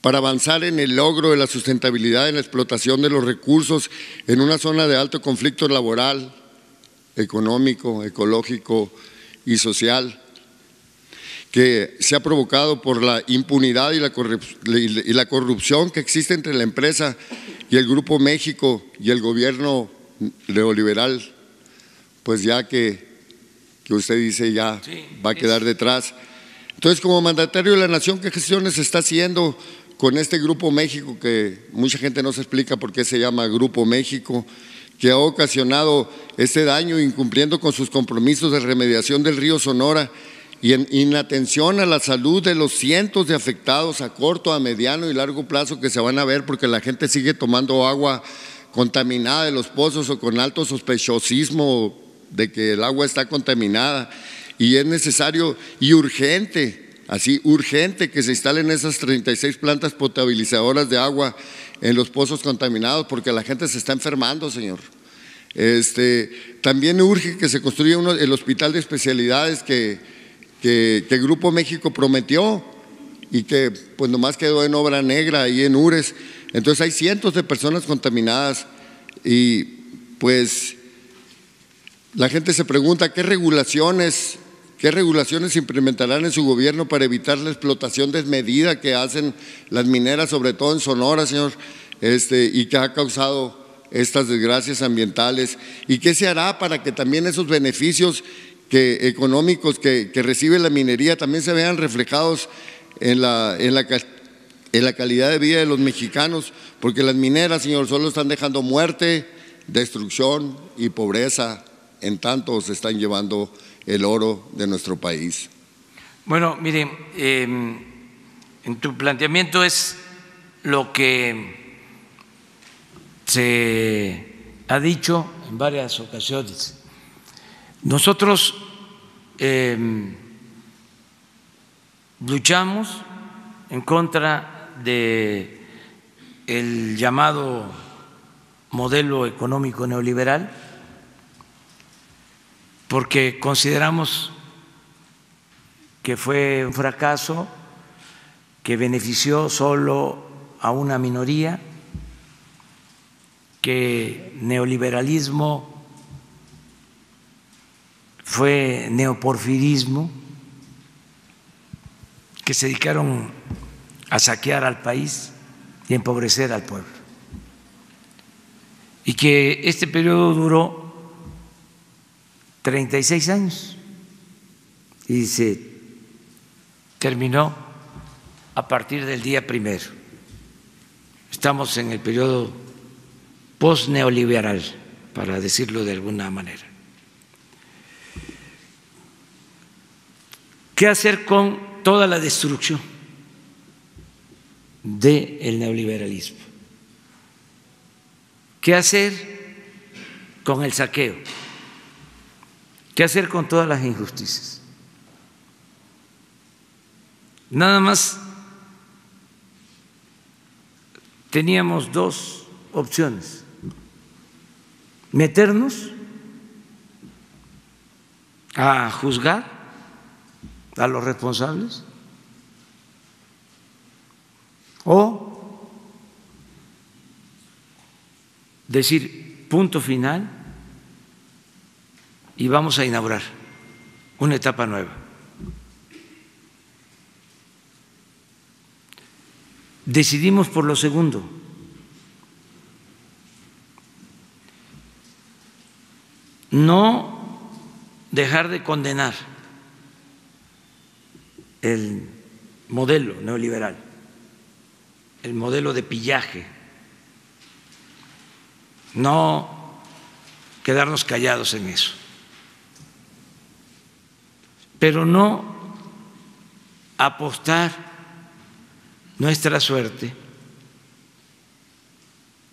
para avanzar en el logro de la sustentabilidad en la explotación de los recursos en una zona de alto conflicto laboral, económico, ecológico y social? Que se ha provocado por la impunidad y la, corrupción que existe entre la empresa y el Grupo México y el gobierno neoliberal, pues ya que, que usted dice ya va a quedar detrás. Entonces, como mandatario de la nación, ¿qué gestiones está haciendo con este Grupo México que mucha gente no se explica por qué se llama Grupo México? que ha ocasionado este daño incumpliendo con sus compromisos de remediación del río Sonora y en inatención a la salud de los cientos de afectados a corto, a mediano y largo plazo que se van a ver porque la gente sigue tomando agua contaminada de los pozos o con alto sospechosismo de que el agua está contaminada y es necesario y urgente, así urgente que se instalen esas 36 plantas potabilizadoras de agua en los pozos contaminados porque la gente se está enfermando, señor. Este, también urge que se construya el hospital de especialidades que que, el Grupo México prometió y que pues nomás quedó en obra negra ahí en Ures. Entonces hay cientos de personas contaminadas y pues la gente se pregunta qué regulaciones, qué regulaciones implementarán en su gobierno para evitar la explotación desmedida que hacen las mineras, sobre todo en Sonora, señor, este, y que ha causado estas desgracias ambientales y qué se hará para que también esos beneficios que, económicos que, recibe la minería también se vean reflejados en la, en, la, en la calidad de vida de los mexicanos, porque las mineras, señor, solo están dejando muerte, destrucción y pobreza, en tanto se están llevando el oro de nuestro país. Bueno, miren, em, en tu planteamiento es lo que se ha dicho en varias ocasiones. Nosotros em, luchamos en contra de el llamado modelo económico neoliberal porque consideramos que fue un fracaso que benefició solo a una minoría, que neoliberalismo fue neoporfirismo, que se dedicaron a saquear al país y empobrecer al pueblo. Y que este periodo duró 36 años y se terminó a partir del día primero. Estamos en el periodo post-neoliberal, para decirlo de alguna manera. ¿Qué hacer con toda la destrucción del neoliberalismo? ¿Qué hacer con el saqueo? ¿Qué hacer con todas las injusticias? Nada más teníamos dos opciones. Meternos a juzgar a los responsables o decir punto final y vamos a inaugurar una etapa nueva. Decidimos por lo segundo. No dejar de condenar el modelo neoliberal, el modelo de pillaje, no quedarnos callados en eso. Pero no apostar nuestra suerte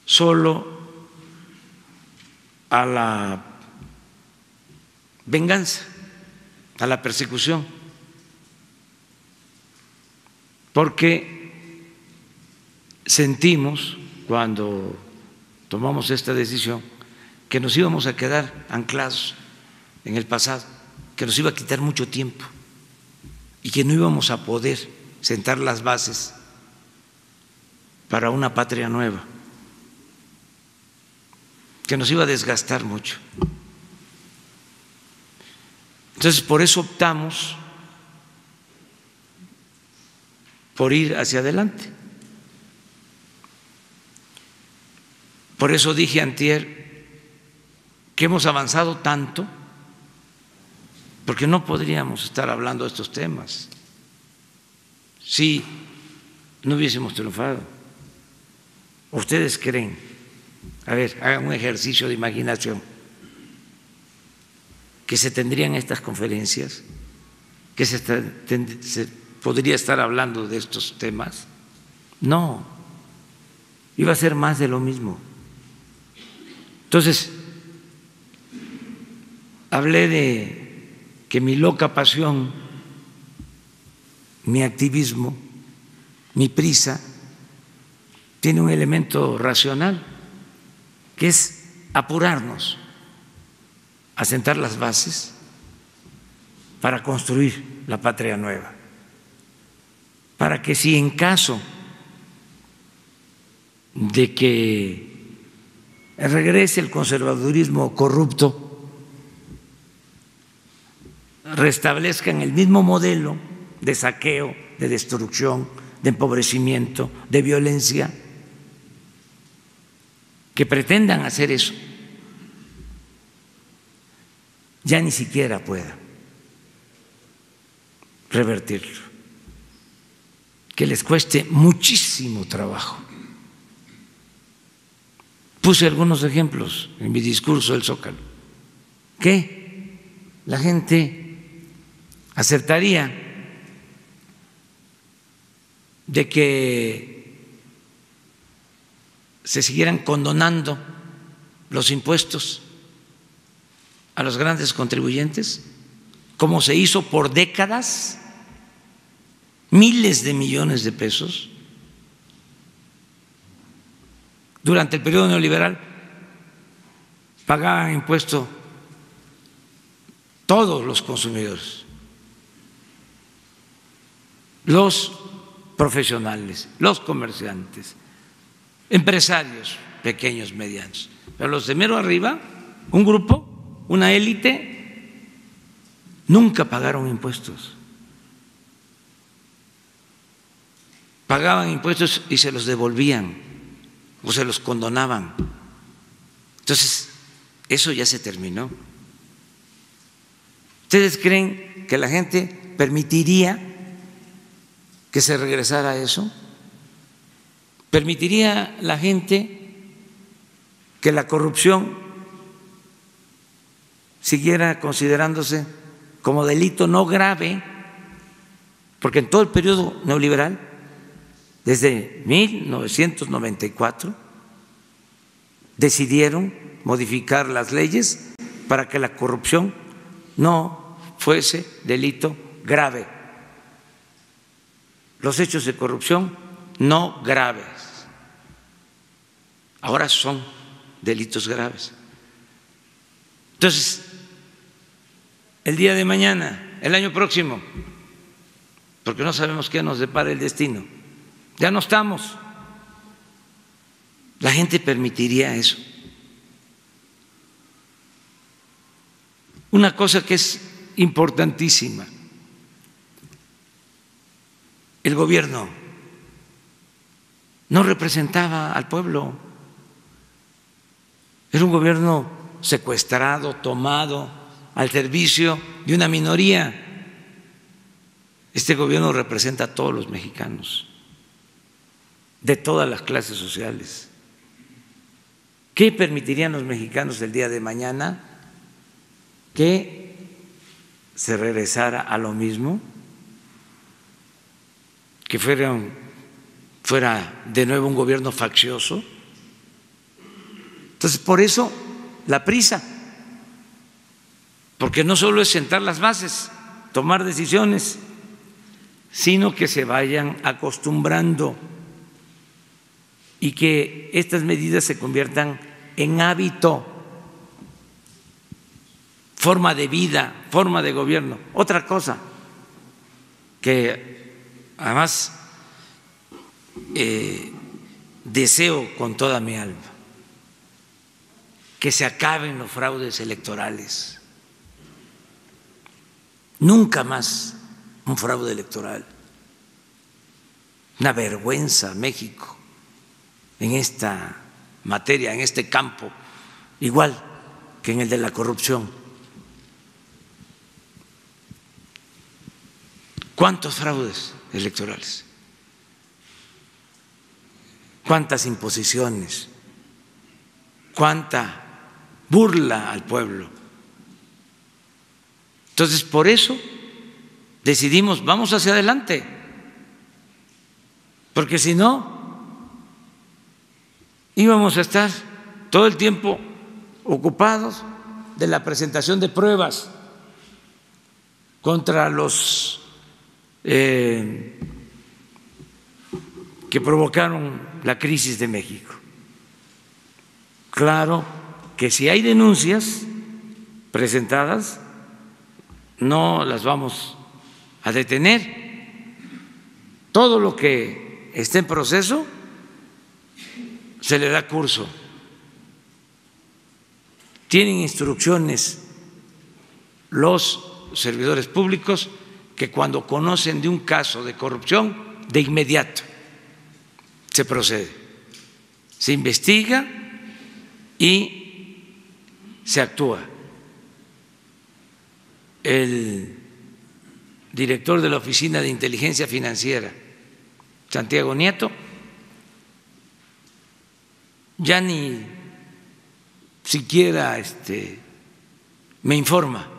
solo a la venganza, a la persecución, porque sentimos cuando tomamos esta decisión que nos íbamos a quedar anclados en el pasado que nos iba a quitar mucho tiempo y que no íbamos a poder sentar las bases para una patria nueva, que nos iba a desgastar mucho. Entonces, por eso optamos por ir hacia adelante. Por eso dije antier que hemos avanzado tanto porque no podríamos estar hablando de estos temas si no hubiésemos triunfado. ¿Ustedes creen? A ver, hagan un ejercicio de imaginación. Que se tendrían estas conferencias, que se, se podría estar hablando de estos temas. No, iba a ser más de lo mismo. Entonces, hablé de que mi loca pasión, mi activismo, mi prisa, tiene un elemento racional, que es apurarnos a sentar las bases para construir la patria nueva, para que si en caso de que regrese el conservadurismo corrupto, restablezcan el mismo modelo de saqueo, de destrucción, de empobrecimiento, de violencia, que pretendan hacer eso, ya ni siquiera pueda revertirlo, que les cueste muchísimo trabajo. Puse algunos ejemplos en mi discurso del Zócalo. ¿Qué? La gente aceptaría de que se siguieran condonando los impuestos a los grandes contribuyentes, como se hizo por décadas, miles de millones de pesos. Durante el periodo neoliberal pagaban impuesto todos los consumidores, los profesionales, los comerciantes, empresarios pequeños, medianos. Pero los de mero arriba, un grupo, una élite, nunca pagaron impuestos. Pagaban impuestos y se los devolvían o se los condonaban. Entonces, eso ya se terminó. ¿Ustedes creen que la gente permitiría que se regresara a eso? ¿Permitiría la gente que la corrupción siguiera considerándose como delito no grave? Porque en todo el periodo neoliberal, desde 1994, decidieron modificar las leyes para que la corrupción no fuese delito grave. Los hechos de corrupción no graves. Ahora son delitos graves. Entonces, el día de mañana, el año próximo, porque no sabemos qué nos depara el destino, ya no estamos. La gente permitiría eso. Una cosa que es importantísima, el gobierno no representaba al pueblo, era un gobierno secuestrado, tomado al servicio de una minoría. Este gobierno representa a todos los mexicanos, de todas las clases sociales. ¿Qué permitirían los mexicanos el día de mañana? Que se regresara a lo mismo, que fuera, fuera de nuevo un gobierno faccioso. Entonces, por eso la prisa, porque no solo es sentar las bases, tomar decisiones, sino que se vayan acostumbrando y que estas medidas se conviertan en hábito, forma de vida, forma de gobierno. Otra cosa que además eh, deseo con toda mi alma, que se acaben los fraudes electorales. Nunca más un fraude electoral. Una vergüenza México en esta materia, en este campo, igual que en el de la corrupción. ¿Cuántos fraudes electorales? ¿Cuántas imposiciones? ¿Cuánta burla al pueblo? Entonces, por eso decidimos, vamos hacia adelante, porque si no, íbamos a estar todo el tiempo ocupados de la presentación de pruebas contra los eh, que provocaron la crisis de México. Claro que si hay denuncias presentadas, no las vamos a detener. Todo lo que esté en proceso se le da curso. Tienen instrucciones los servidores públicos que cuando conocen de un caso de corrupción, de inmediato se procede, se investiga y se actúa. El director de la Oficina de Inteligencia Financiera, Santiago Nieto, ya ni siquiera este, me informa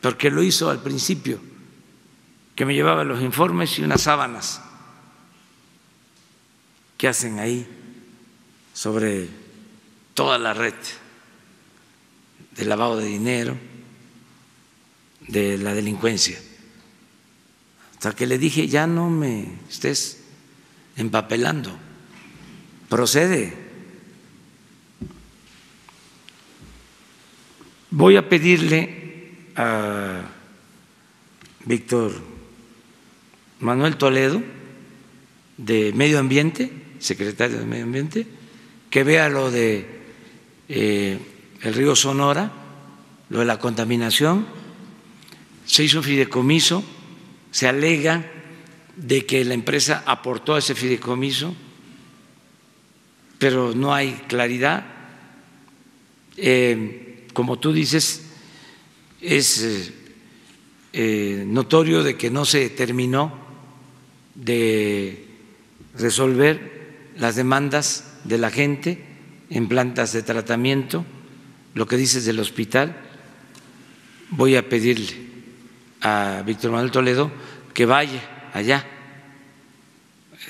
porque lo hizo al principio, que me llevaba los informes y unas sábanas que hacen ahí sobre toda la red de lavado de dinero, de la delincuencia. Hasta que le dije, ya no me estés empapelando, procede. Voy a pedirle a Víctor Manuel Toledo, de Medio Ambiente, secretario de Medio Ambiente, que vea lo de eh, el río Sonora, lo de la contaminación. Se hizo un fideicomiso, se alega de que la empresa aportó a ese fideicomiso, pero no hay claridad. Eh, como tú dices, es eh, notorio de que no se terminó de resolver las demandas de la gente en plantas de tratamiento, lo que dices del hospital. Voy a pedirle a Víctor Manuel Toledo que vaya allá,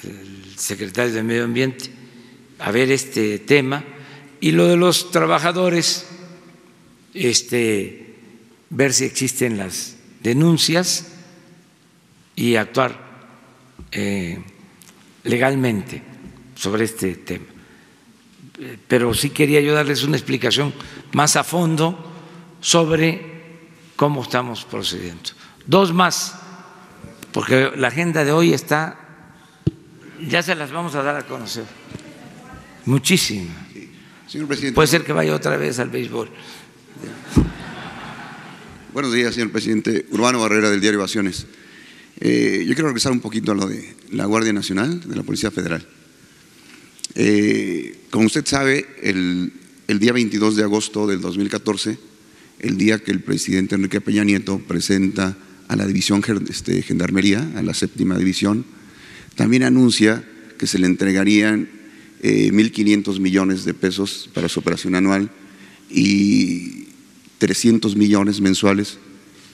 el secretario de Medio Ambiente, a ver este tema y lo de los trabajadores, este, ver si existen las denuncias y actuar eh, legalmente sobre este tema. Pero sí quería yo darles una explicación más a fondo sobre cómo estamos procediendo. Dos más, porque la agenda de hoy está, ya se las vamos a dar a conocer. Muchísima. Señor presidente. Puede ser que vaya otra vez al béisbol. Buenos días, señor presidente. Urbano Barrera, del diario Ovaciones. Eh, yo quiero regresar un poquito a lo de la Guardia Nacional, de la Policía Federal. Eh, como usted sabe, el, el, día 22 de agosto del 2014, el día que el presidente Enrique Peña Nieto presenta a la división este, Gendarmería, a la séptima división, también anuncia que se le entregarían eh, 1.500 millones de pesos para su operación anual y 300 millones mensuales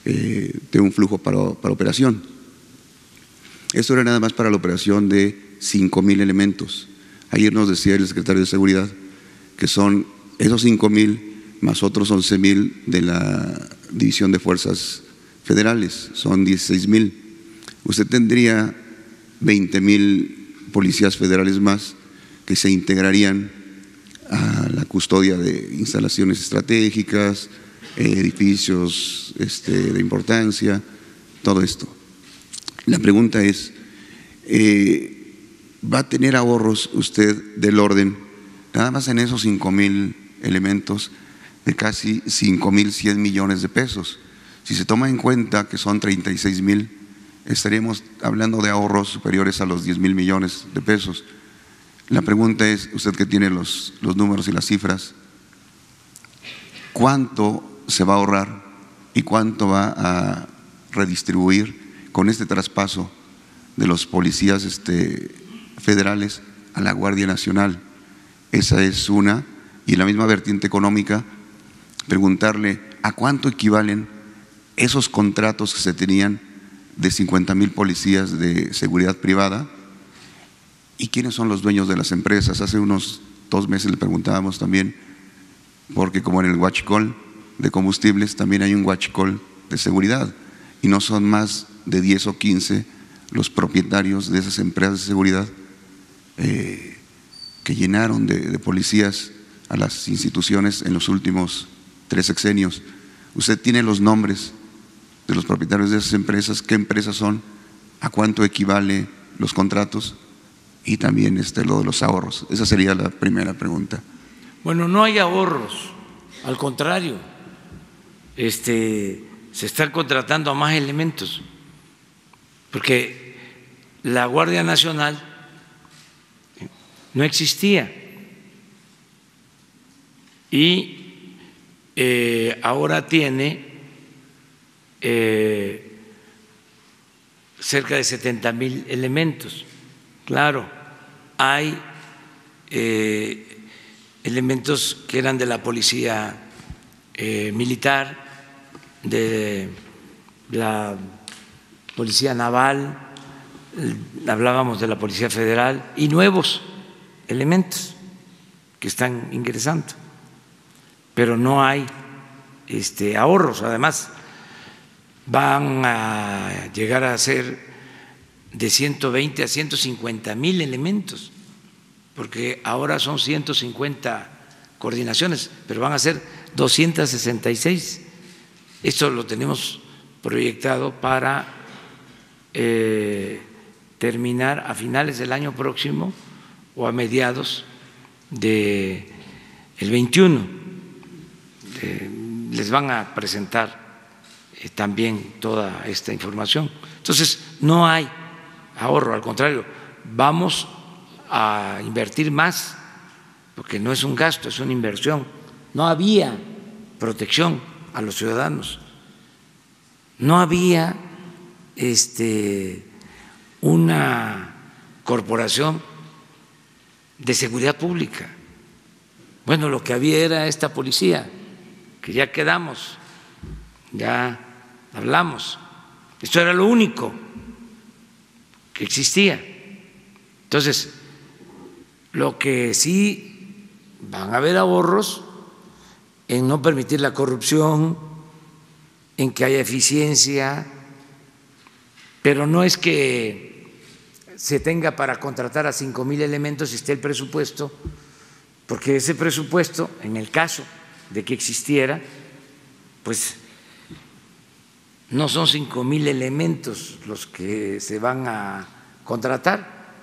eh, de un flujo para, para operación. Esto era nada más para la operación de 5 mil elementos. Ayer nos decía el secretario de Seguridad que son esos 5 mil más otros 11 mil de la División de Fuerzas Federales, son 16 mil. Usted tendría 20 mil policías federales más que se integrarían a la custodia de instalaciones estratégicas, edificios este, de importancia, todo esto. La pregunta es, eh, ¿va a tener ahorros usted del orden, nada más en esos 5 mil elementos, de casi 5 mil 100 millones de pesos? Si se toma en cuenta que son 36 mil, estaríamos hablando de ahorros superiores a los 10 mil millones de pesos. La pregunta es, usted que tiene los, los números y las cifras, ¿cuánto se va a ahorrar y cuánto va a redistribuir con este traspaso de los policías este, federales a la Guardia Nacional? Esa es una. Y la misma vertiente económica, preguntarle a cuánto equivalen esos contratos que se tenían de 50 mil policías de seguridad privada y quiénes son los dueños de las empresas. Hace unos dos meses le preguntábamos también, porque como en el call de combustibles también hay un call de seguridad y no son más de 10 o 15 los propietarios de esas empresas de seguridad eh, que llenaron de, de policías a las instituciones en los últimos tres sexenios. Usted tiene los nombres de los propietarios de esas empresas, qué empresas son, a cuánto equivale los contratos y también este, lo de los ahorros. Esa sería la primera pregunta. Bueno, no hay ahorros, al contrario, este, se están contratando a más elementos, porque la Guardia Nacional no existía y eh, ahora tiene eh, cerca de 70 mil elementos. Claro, hay eh, elementos que eran de la policía eh, militar, de la Policía Naval, hablábamos de la Policía Federal y nuevos elementos que están ingresando, pero no hay este, ahorros. Además, van a llegar a ser de 120 a 150 mil elementos, porque ahora son 150 coordinaciones, pero van a ser 266. Esto lo tenemos proyectado para eh, terminar a finales del año próximo o a mediados del el 21. Eh, les van a presentar eh, también toda esta información. Entonces, no hay ahorro, al contrario, vamos a invertir más, porque no es un gasto, es una inversión. No había protección a los ciudadanos, no había este, una corporación de seguridad pública. Bueno, lo que había era esta policía, que ya quedamos, ya hablamos. Esto era lo único que existía. Entonces, lo que sí van a haber ahorros en no permitir la corrupción, en que haya eficiencia, pero no es que se tenga para contratar a cinco mil elementos y esté el presupuesto, porque ese presupuesto, en el caso de que existiera, pues no son cinco mil elementos los que se van a contratar,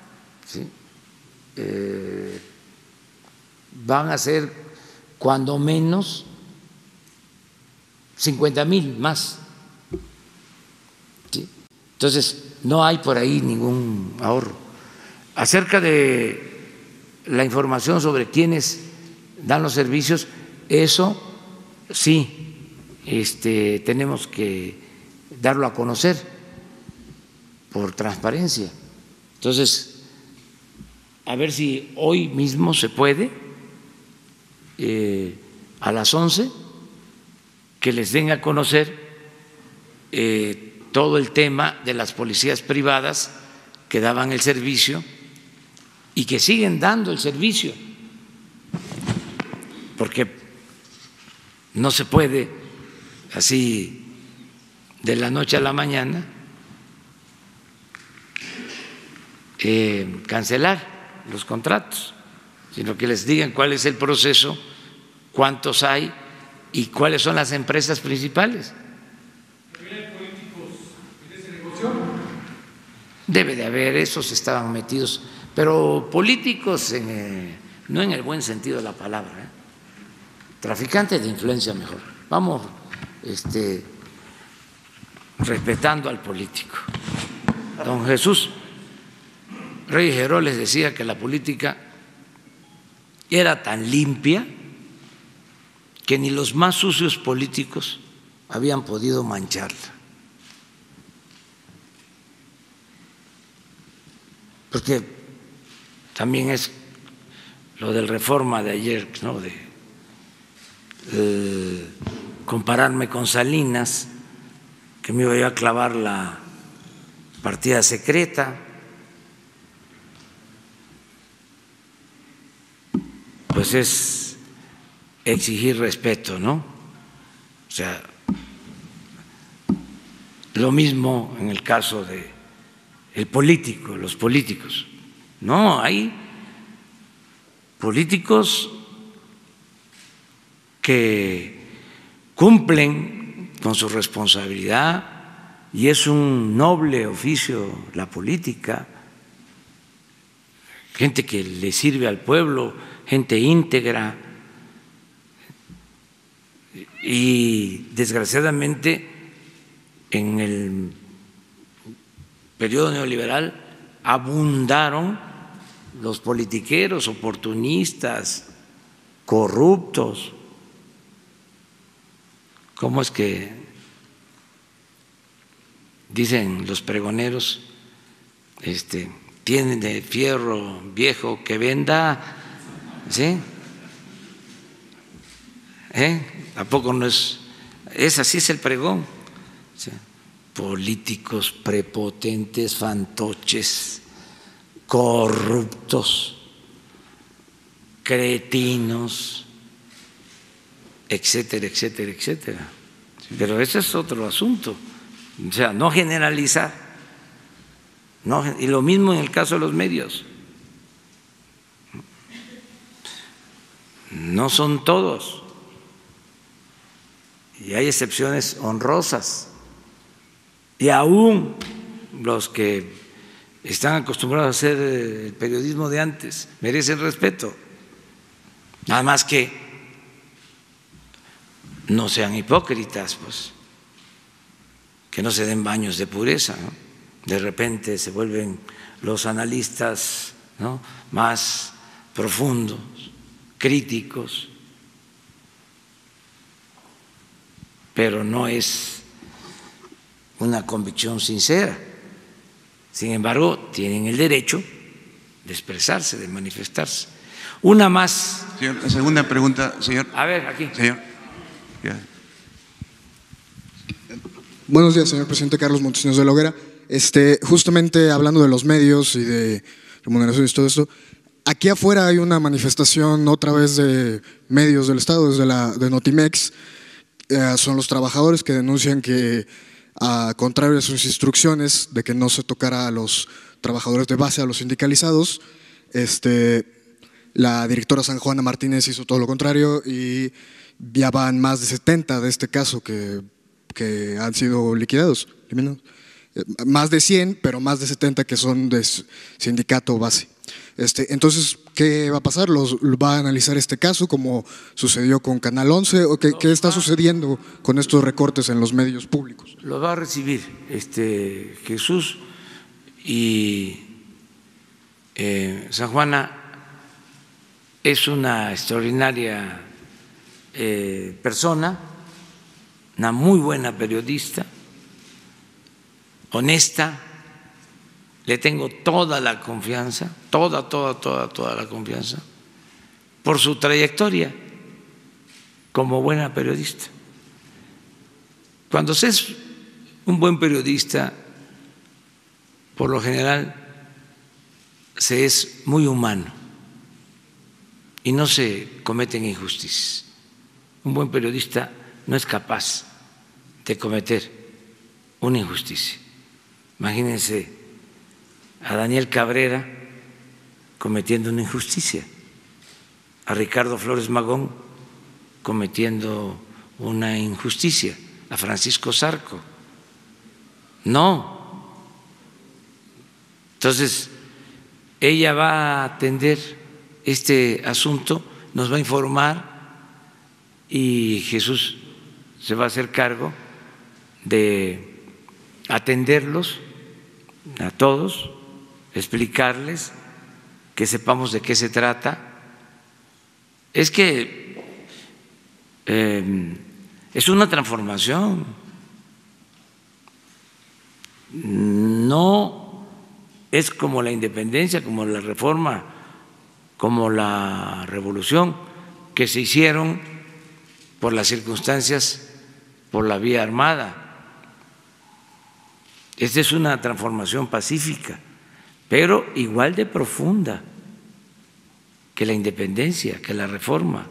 eh, van a ser cuando menos 50 mil más. Entonces, no hay por ahí ningún ahorro. Acerca de la información sobre quiénes dan los servicios, eso sí, este, tenemos que darlo a conocer por transparencia. Entonces, a ver si hoy mismo se puede, eh, a las 11, que les den a conocer eh, todo el tema de las policías privadas que daban el servicio y que siguen dando el servicio, porque no se puede así de la noche a la mañana eh, cancelar los contratos, sino que les digan cuál es el proceso, cuántos hay y cuáles son las empresas principales. Debe de haber, esos estaban metidos, pero políticos no en el buen sentido de la palabra, ¿eh? traficantes de influencia mejor. Vamos este, respetando al político. Don Jesús Reyes Heroles decía que la política era tan limpia que ni los más sucios políticos habían podido mancharla. Porque también es lo del reforma de ayer, ¿no? de eh, compararme con Salinas, que me iba a clavar la partida secreta. Pues es exigir respeto, ¿no? O sea, lo mismo en el caso de el político, los políticos. No, hay políticos que cumplen con su responsabilidad y es un noble oficio la política, gente que le sirve al pueblo, gente íntegra, y desgraciadamente en el periodo neoliberal abundaron los politiqueros oportunistas, corruptos. ¿Cómo es que dicen los pregoneros? Este, tienen de fierro viejo que venda, ¿sí? ¿Eh? ¿A poco no es? Es así es el pregón. políticos prepotentes, fantoches, corruptos, cretinos, etcétera, etcétera, etcétera. Pero ese es otro asunto. O sea, no generalizar. Y lo mismo en el caso de los medios. No son todos. Y hay excepciones honrosas. Y aún los que están acostumbrados a hacer eh, el periodismo de antes merecen respeto. Nada más que no sean hipócritas, pues, que no se den baños de pureza. De repente se vuelven los analistas más profundos, críticos, pero no es una convicción sincera. Sin embargo, tienen el derecho de expresarse, de manifestarse. Una más. Señor, la segunda pregunta, señor. A ver, aquí. Señor. Buenos días, señor presidente Carlos Montesinos de la Este, justamente hablando de los medios y de remuneraciones y todo esto, aquí afuera hay una manifestación otra vez de medios del Estado, desde la Notimex. Eh, son los trabajadores que denuncian que, a contrario de sus instrucciones de que no se tocara a los trabajadores de base, a los sindicalizados, este, la directora San Juana Martínez hizo todo lo contrario y ya van más de 70 de este caso que, que han sido liquidados. Eh, más de 100, pero más de 70 que son de sindicato base. Este, entonces, ¿qué va a pasar? ¿Los, ¿Va a analizar este caso como sucedió con Canal 11? ¿O qué, qué, está sucediendo con estos recortes en los medios públicos? Lo va a recibir este, Jesús y eh, San Juana es una extraordinaria eh, persona, una muy buena periodista, honesta, le tengo toda la confianza, toda, toda, toda, toda la confianza, por su trayectoria como buena periodista. Cuando se es un buen periodista, por lo general se es muy humano y no se cometen injusticias. Un buen periodista no es capaz de cometer una injusticia. Imagínense a Daniel Cabrera cometiendo una injusticia, a Ricardo Flores Magón cometiendo una injusticia, a Francisco Zarco. No. Entonces, ella va a atender este asunto, nos va a informar y Jesús se va a hacer cargo de atenderlos a todos, explicarles, que sepamos de qué se trata. Es que em, es una transformación. No es como la independencia, como la reforma como la revolución, que se hicieron por las circunstancias, por la vía armada. Esta es una transformación pacífica, pero igual de profunda que la independencia, que la reforma,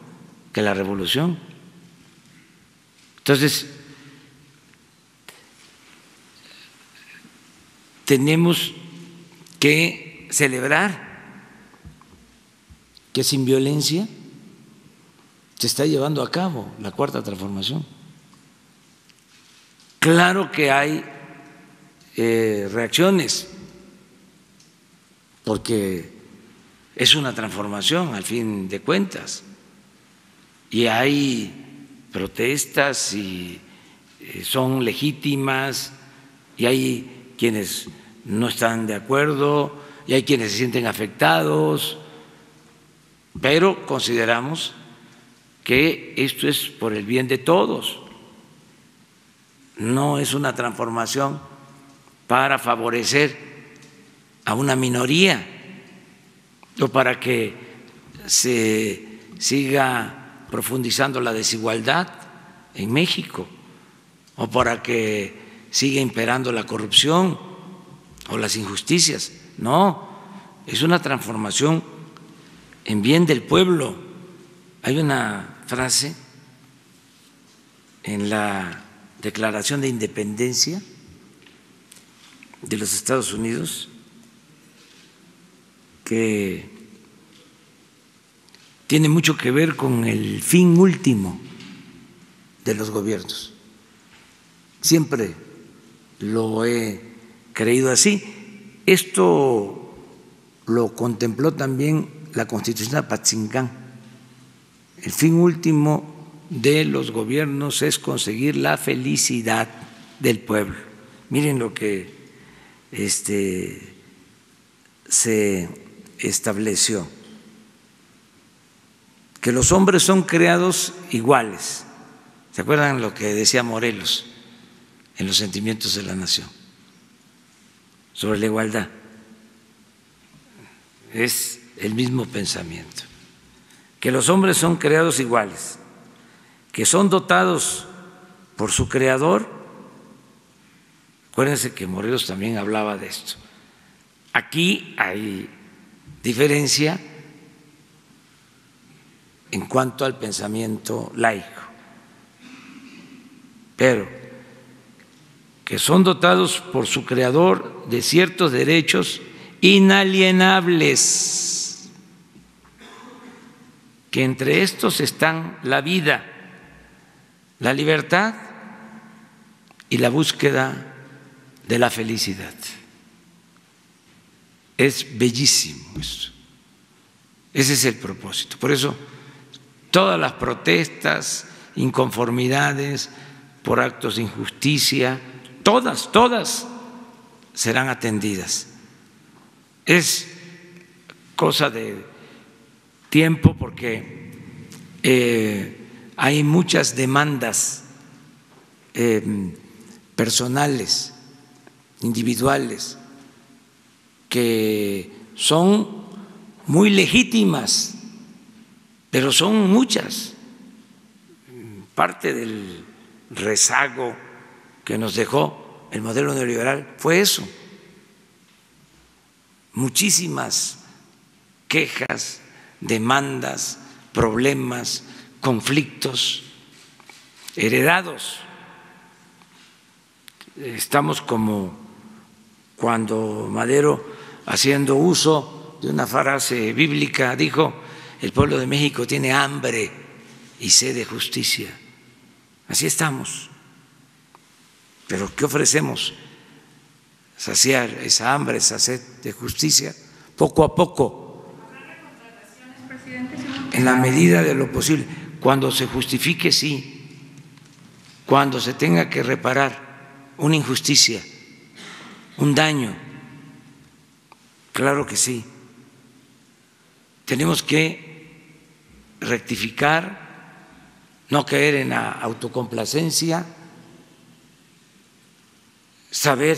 que la revolución. Entonces, tenemos que celebrar que sin violencia se está llevando a cabo la cuarta transformación. Claro que hay eh, reacciones, porque es una transformación al fin de cuentas, y hay protestas y eh, son legítimas, y hay quienes no están de acuerdo, y hay quienes se sienten afectados pero consideramos que esto es por el bien de todos, no es una transformación para favorecer a una minoría o para que se siga profundizando la desigualdad en México o para que sigue imperando la corrupción o las injusticias. No, es una transformación en bien del pueblo. Hay una frase en la Declaración de Independencia de los Estados Unidos que tiene mucho que ver con el fin último de los gobiernos. Siempre lo he creído así. Esto lo contempló también la Constitución de Apatzingán. El fin último de los gobiernos es conseguir la felicidad del pueblo. Miren lo que este, se estableció, que los hombres son creados iguales. ¿Se acuerdan lo que decía Morelos en los sentimientos de la nación? Sobre la igualdad. Es el mismo pensamiento. Que los hombres son creados iguales, que son dotados por su creador. Acuérdense que Morelos también hablaba de esto. Aquí hay diferencia en cuanto al pensamiento laico, pero que son dotados por su creador de ciertos derechos inalienables, que entre estos están la vida, la libertad y la búsqueda de la felicidad. Es bellísimo esto. Ese es el propósito. Por eso todas las protestas, inconformidades por actos de injusticia, todas, todas serán atendidas. Es cosa de tiempo porque eh, hay muchas demandas eh, personales, individuales, que son muy legítimas, pero son muchas. Parte del rezago que nos dejó el modelo neoliberal fue eso. Muchísimas quejas, demandas, problemas, conflictos heredados. Estamos como cuando Madero haciendo uso de una frase bíblica, dijo, el pueblo de México tiene hambre y sed de justicia. Así estamos. Pero ¿qué ofrecemos? Saciar esa hambre, esa sed de justicia, poco a poco, en la medida de lo posible. Cuando se justifique, sí. Cuando se tenga que reparar una injusticia, un daño, Claro que sí. Tenemos que rectificar, no caer en la autocomplacencia, saber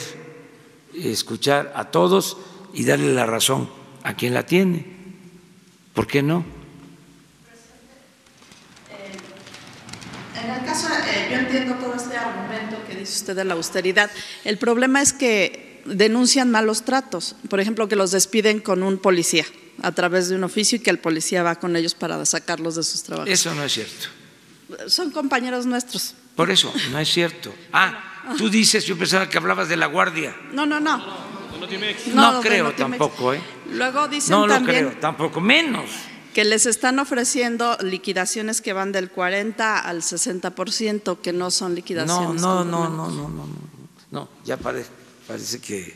escuchar a todos y darle la razón a quien la tiene. ¿Por qué no? En el caso, eh, yo entiendo todo este argumento que dice usted de la austeridad. El problema es que denuncian malos tratos, por ejemplo, que los despiden con un policía a través de un oficio y que el policía va con ellos para sacarlos de sus trabajos. Eso no es cierto. Son compañeros nuestros. Por eso, no es cierto. Ah, tú dices, yo pensaba que hablabas de la guardia. No, no, no. No, creo tampoco, ¿eh? Luego dicen no lo también creo, tampoco, menos. Que les están ofreciendo liquidaciones que van del 40 al 60%, que no son liquidaciones. No, no, no, no, no, no, no, no, ya parece parece que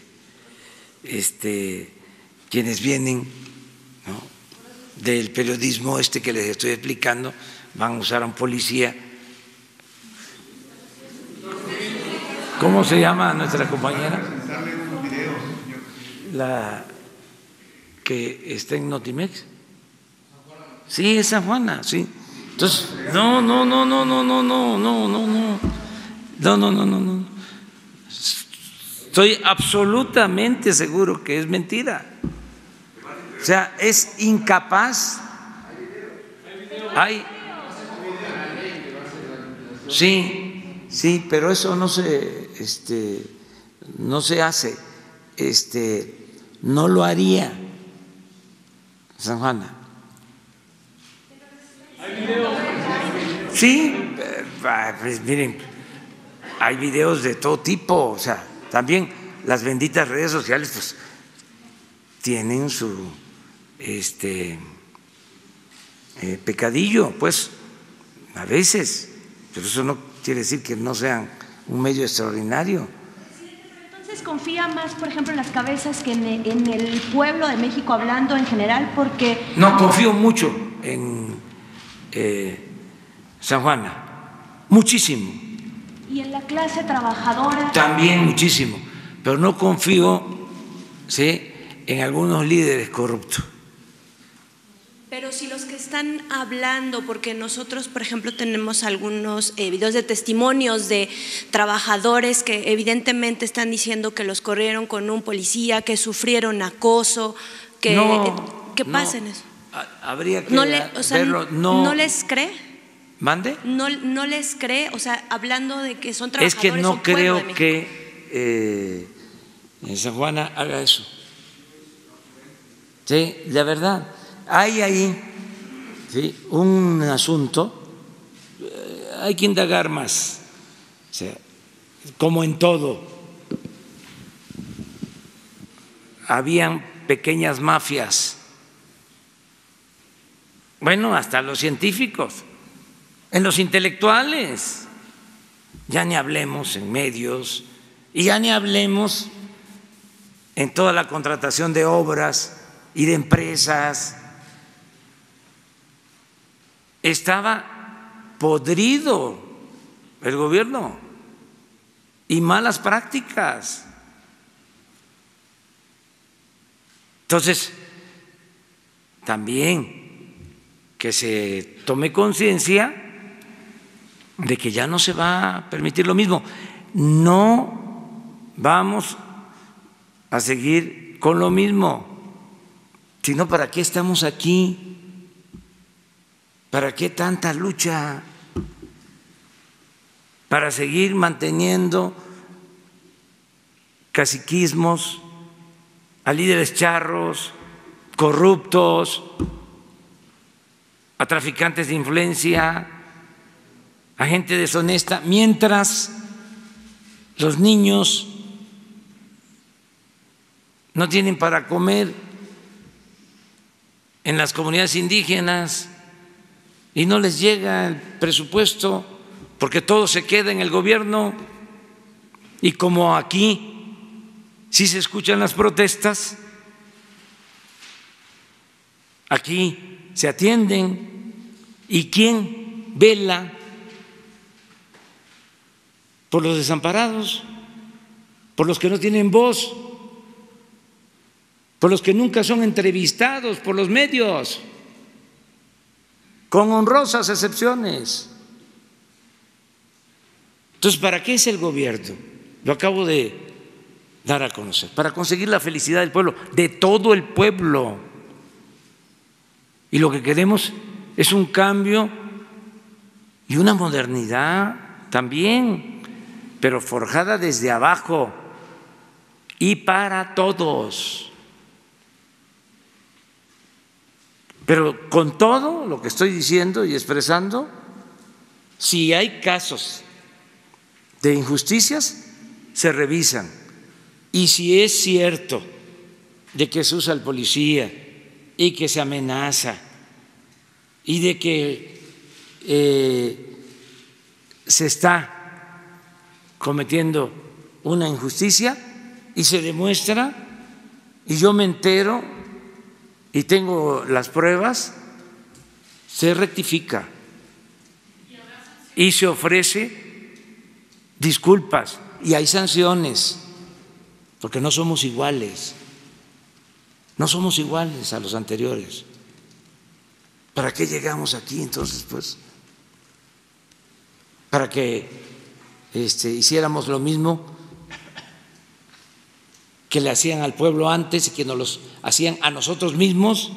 este, quienes vienen del periodismo este que les estoy explicando van a usar a un policía. ¿Cómo se llama nuestra compañera? La que está en Notimex. Sí, es San Juana, sí. Entonces, no, no, no, no, no, no, no, no, no, no, no, no, no, no, no. Estoy absolutamente seguro que es mentira. O sea, es incapaz. Hay. Sí, sí, pero eso no se este, no se hace, este, no lo haría San Juana. Sí, eh, pues miren, hay videos de todo tipo, o sea, también las benditas redes sociales, pues tienen su este eh, pecadillo, pues a veces, pero eso no quiere decir que no sean un medio extraordinario. Entonces confía más, por ejemplo, en las cabezas que en el pueblo de México hablando en general, porque... No, confío mucho en eh, San Juana, muchísimo. Y en la clase trabajadora. También muchísimo, pero no confío ¿sí? en algunos líderes corruptos. Pero si los que están hablando, porque nosotros, por ejemplo, tenemos algunos eh, videos de testimonios de trabajadores que evidentemente están diciendo que los corrieron con un policía, que sufrieron acoso, que, no, ¿qué pasa en eso? Habría que no verlo. No, ¿No les cree? ¿Mande? No, no les cree, o sea, hablando de que son trabajadores. Es que no creo que eh, San Juana haga eso. Sí, la verdad hay ahí un asunto, eh, hay que indagar más, como en todo, habían pequeñas mafias, bueno, hasta los científicos, en los intelectuales, ya ni hablemos en medios. Y ya ni hablemos en toda la contratación de obras y de empresas. Estaba podrido el gobierno y malas prácticas. Entonces, también que se tome conciencia de que ya no se va a permitir lo mismo. No vamos a seguir con lo mismo, sino para qué estamos aquí. ¿Para qué tanta lucha? Para seguir manteniendo caciquismos, a líderes charros, corruptos, a traficantes de influencia, a gente deshonesta, mientras los niños no tienen para comer en las comunidades indígenas y no les llega el presupuesto porque todo se queda en el gobierno. Y como aquí sí se escuchan las protestas, aquí se atienden y quién vela por los desamparados, por los que no tienen voz, por los que nunca son entrevistados por los medios con honrosas excepciones. Entonces, ¿para qué es el gobierno? Lo acabo de dar a conocer, para conseguir la felicidad del pueblo, de todo el pueblo. Y lo que queremos es un cambio y una modernidad también, pero forjada desde abajo y para todos. Pero con todo lo que estoy diciendo y expresando, si hay casos de injusticias, se revisan. Y si es cierto de que se usa el policía y que se amenaza y de que eh, se está cometiendo una injusticia y se demuestra y yo me entero y tengo las pruebas, se rectifica y se ofrece disculpas y hay sanciones, porque no somos iguales, no somos iguales a los anteriores. ¿Para qué llegamos aquí entonces? Pues para que este, hiciéramos lo mismo que le hacían al pueblo antes y que nos los hacían a nosotros mismos.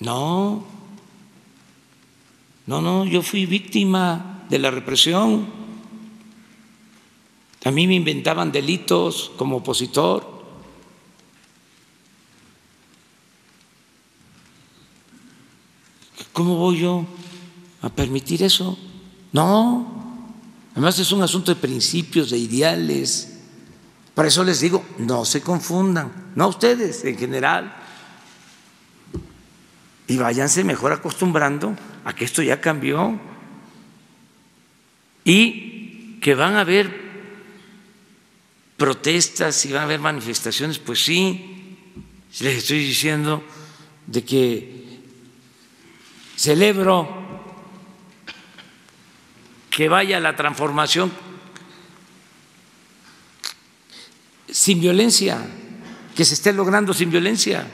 No, no, no, yo fui víctima de la represión A mí me inventaban delitos como opositor. ¿Cómo voy yo a permitir eso? No. Además es un asunto de principios, de ideales. Por eso les digo, no se confundan, no ustedes en general. Y váyanse mejor acostumbrando a que esto ya cambió y que van a haber protestas y van a haber manifestaciones, pues sí, les estoy diciendo de que celebro que vaya la transformación sin violencia, que se esté logrando sin violencia,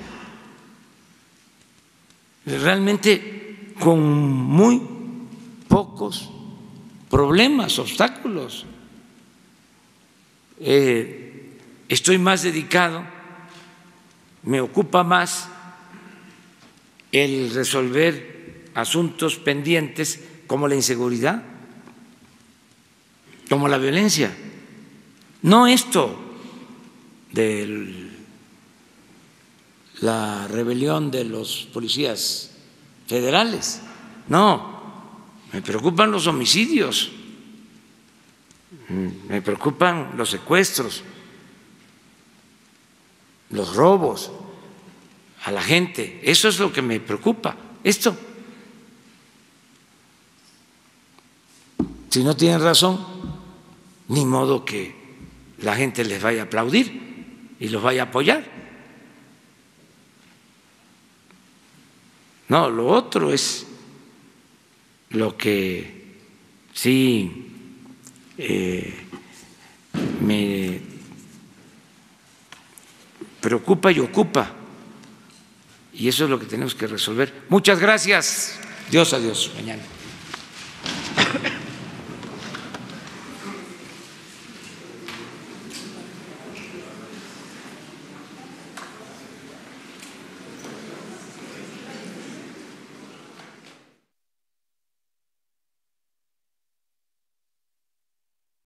realmente con muy pocos problemas, obstáculos. Eh, estoy más dedicado, me ocupa más el resolver asuntos pendientes como la inseguridad, como la violencia. No esto de la rebelión de los policías federales, no, me preocupan los homicidios me preocupan los secuestros, los robos a la gente. Eso es lo que me preocupa. Esto. Si no tienen razón, ni modo que la gente les vaya a aplaudir y los vaya a apoyar. No, lo otro es lo que sí eh, me preocupa y ocupa. Y eso es lo que tenemos que resolver. Muchas gracias. Dios, adiós. Mañana.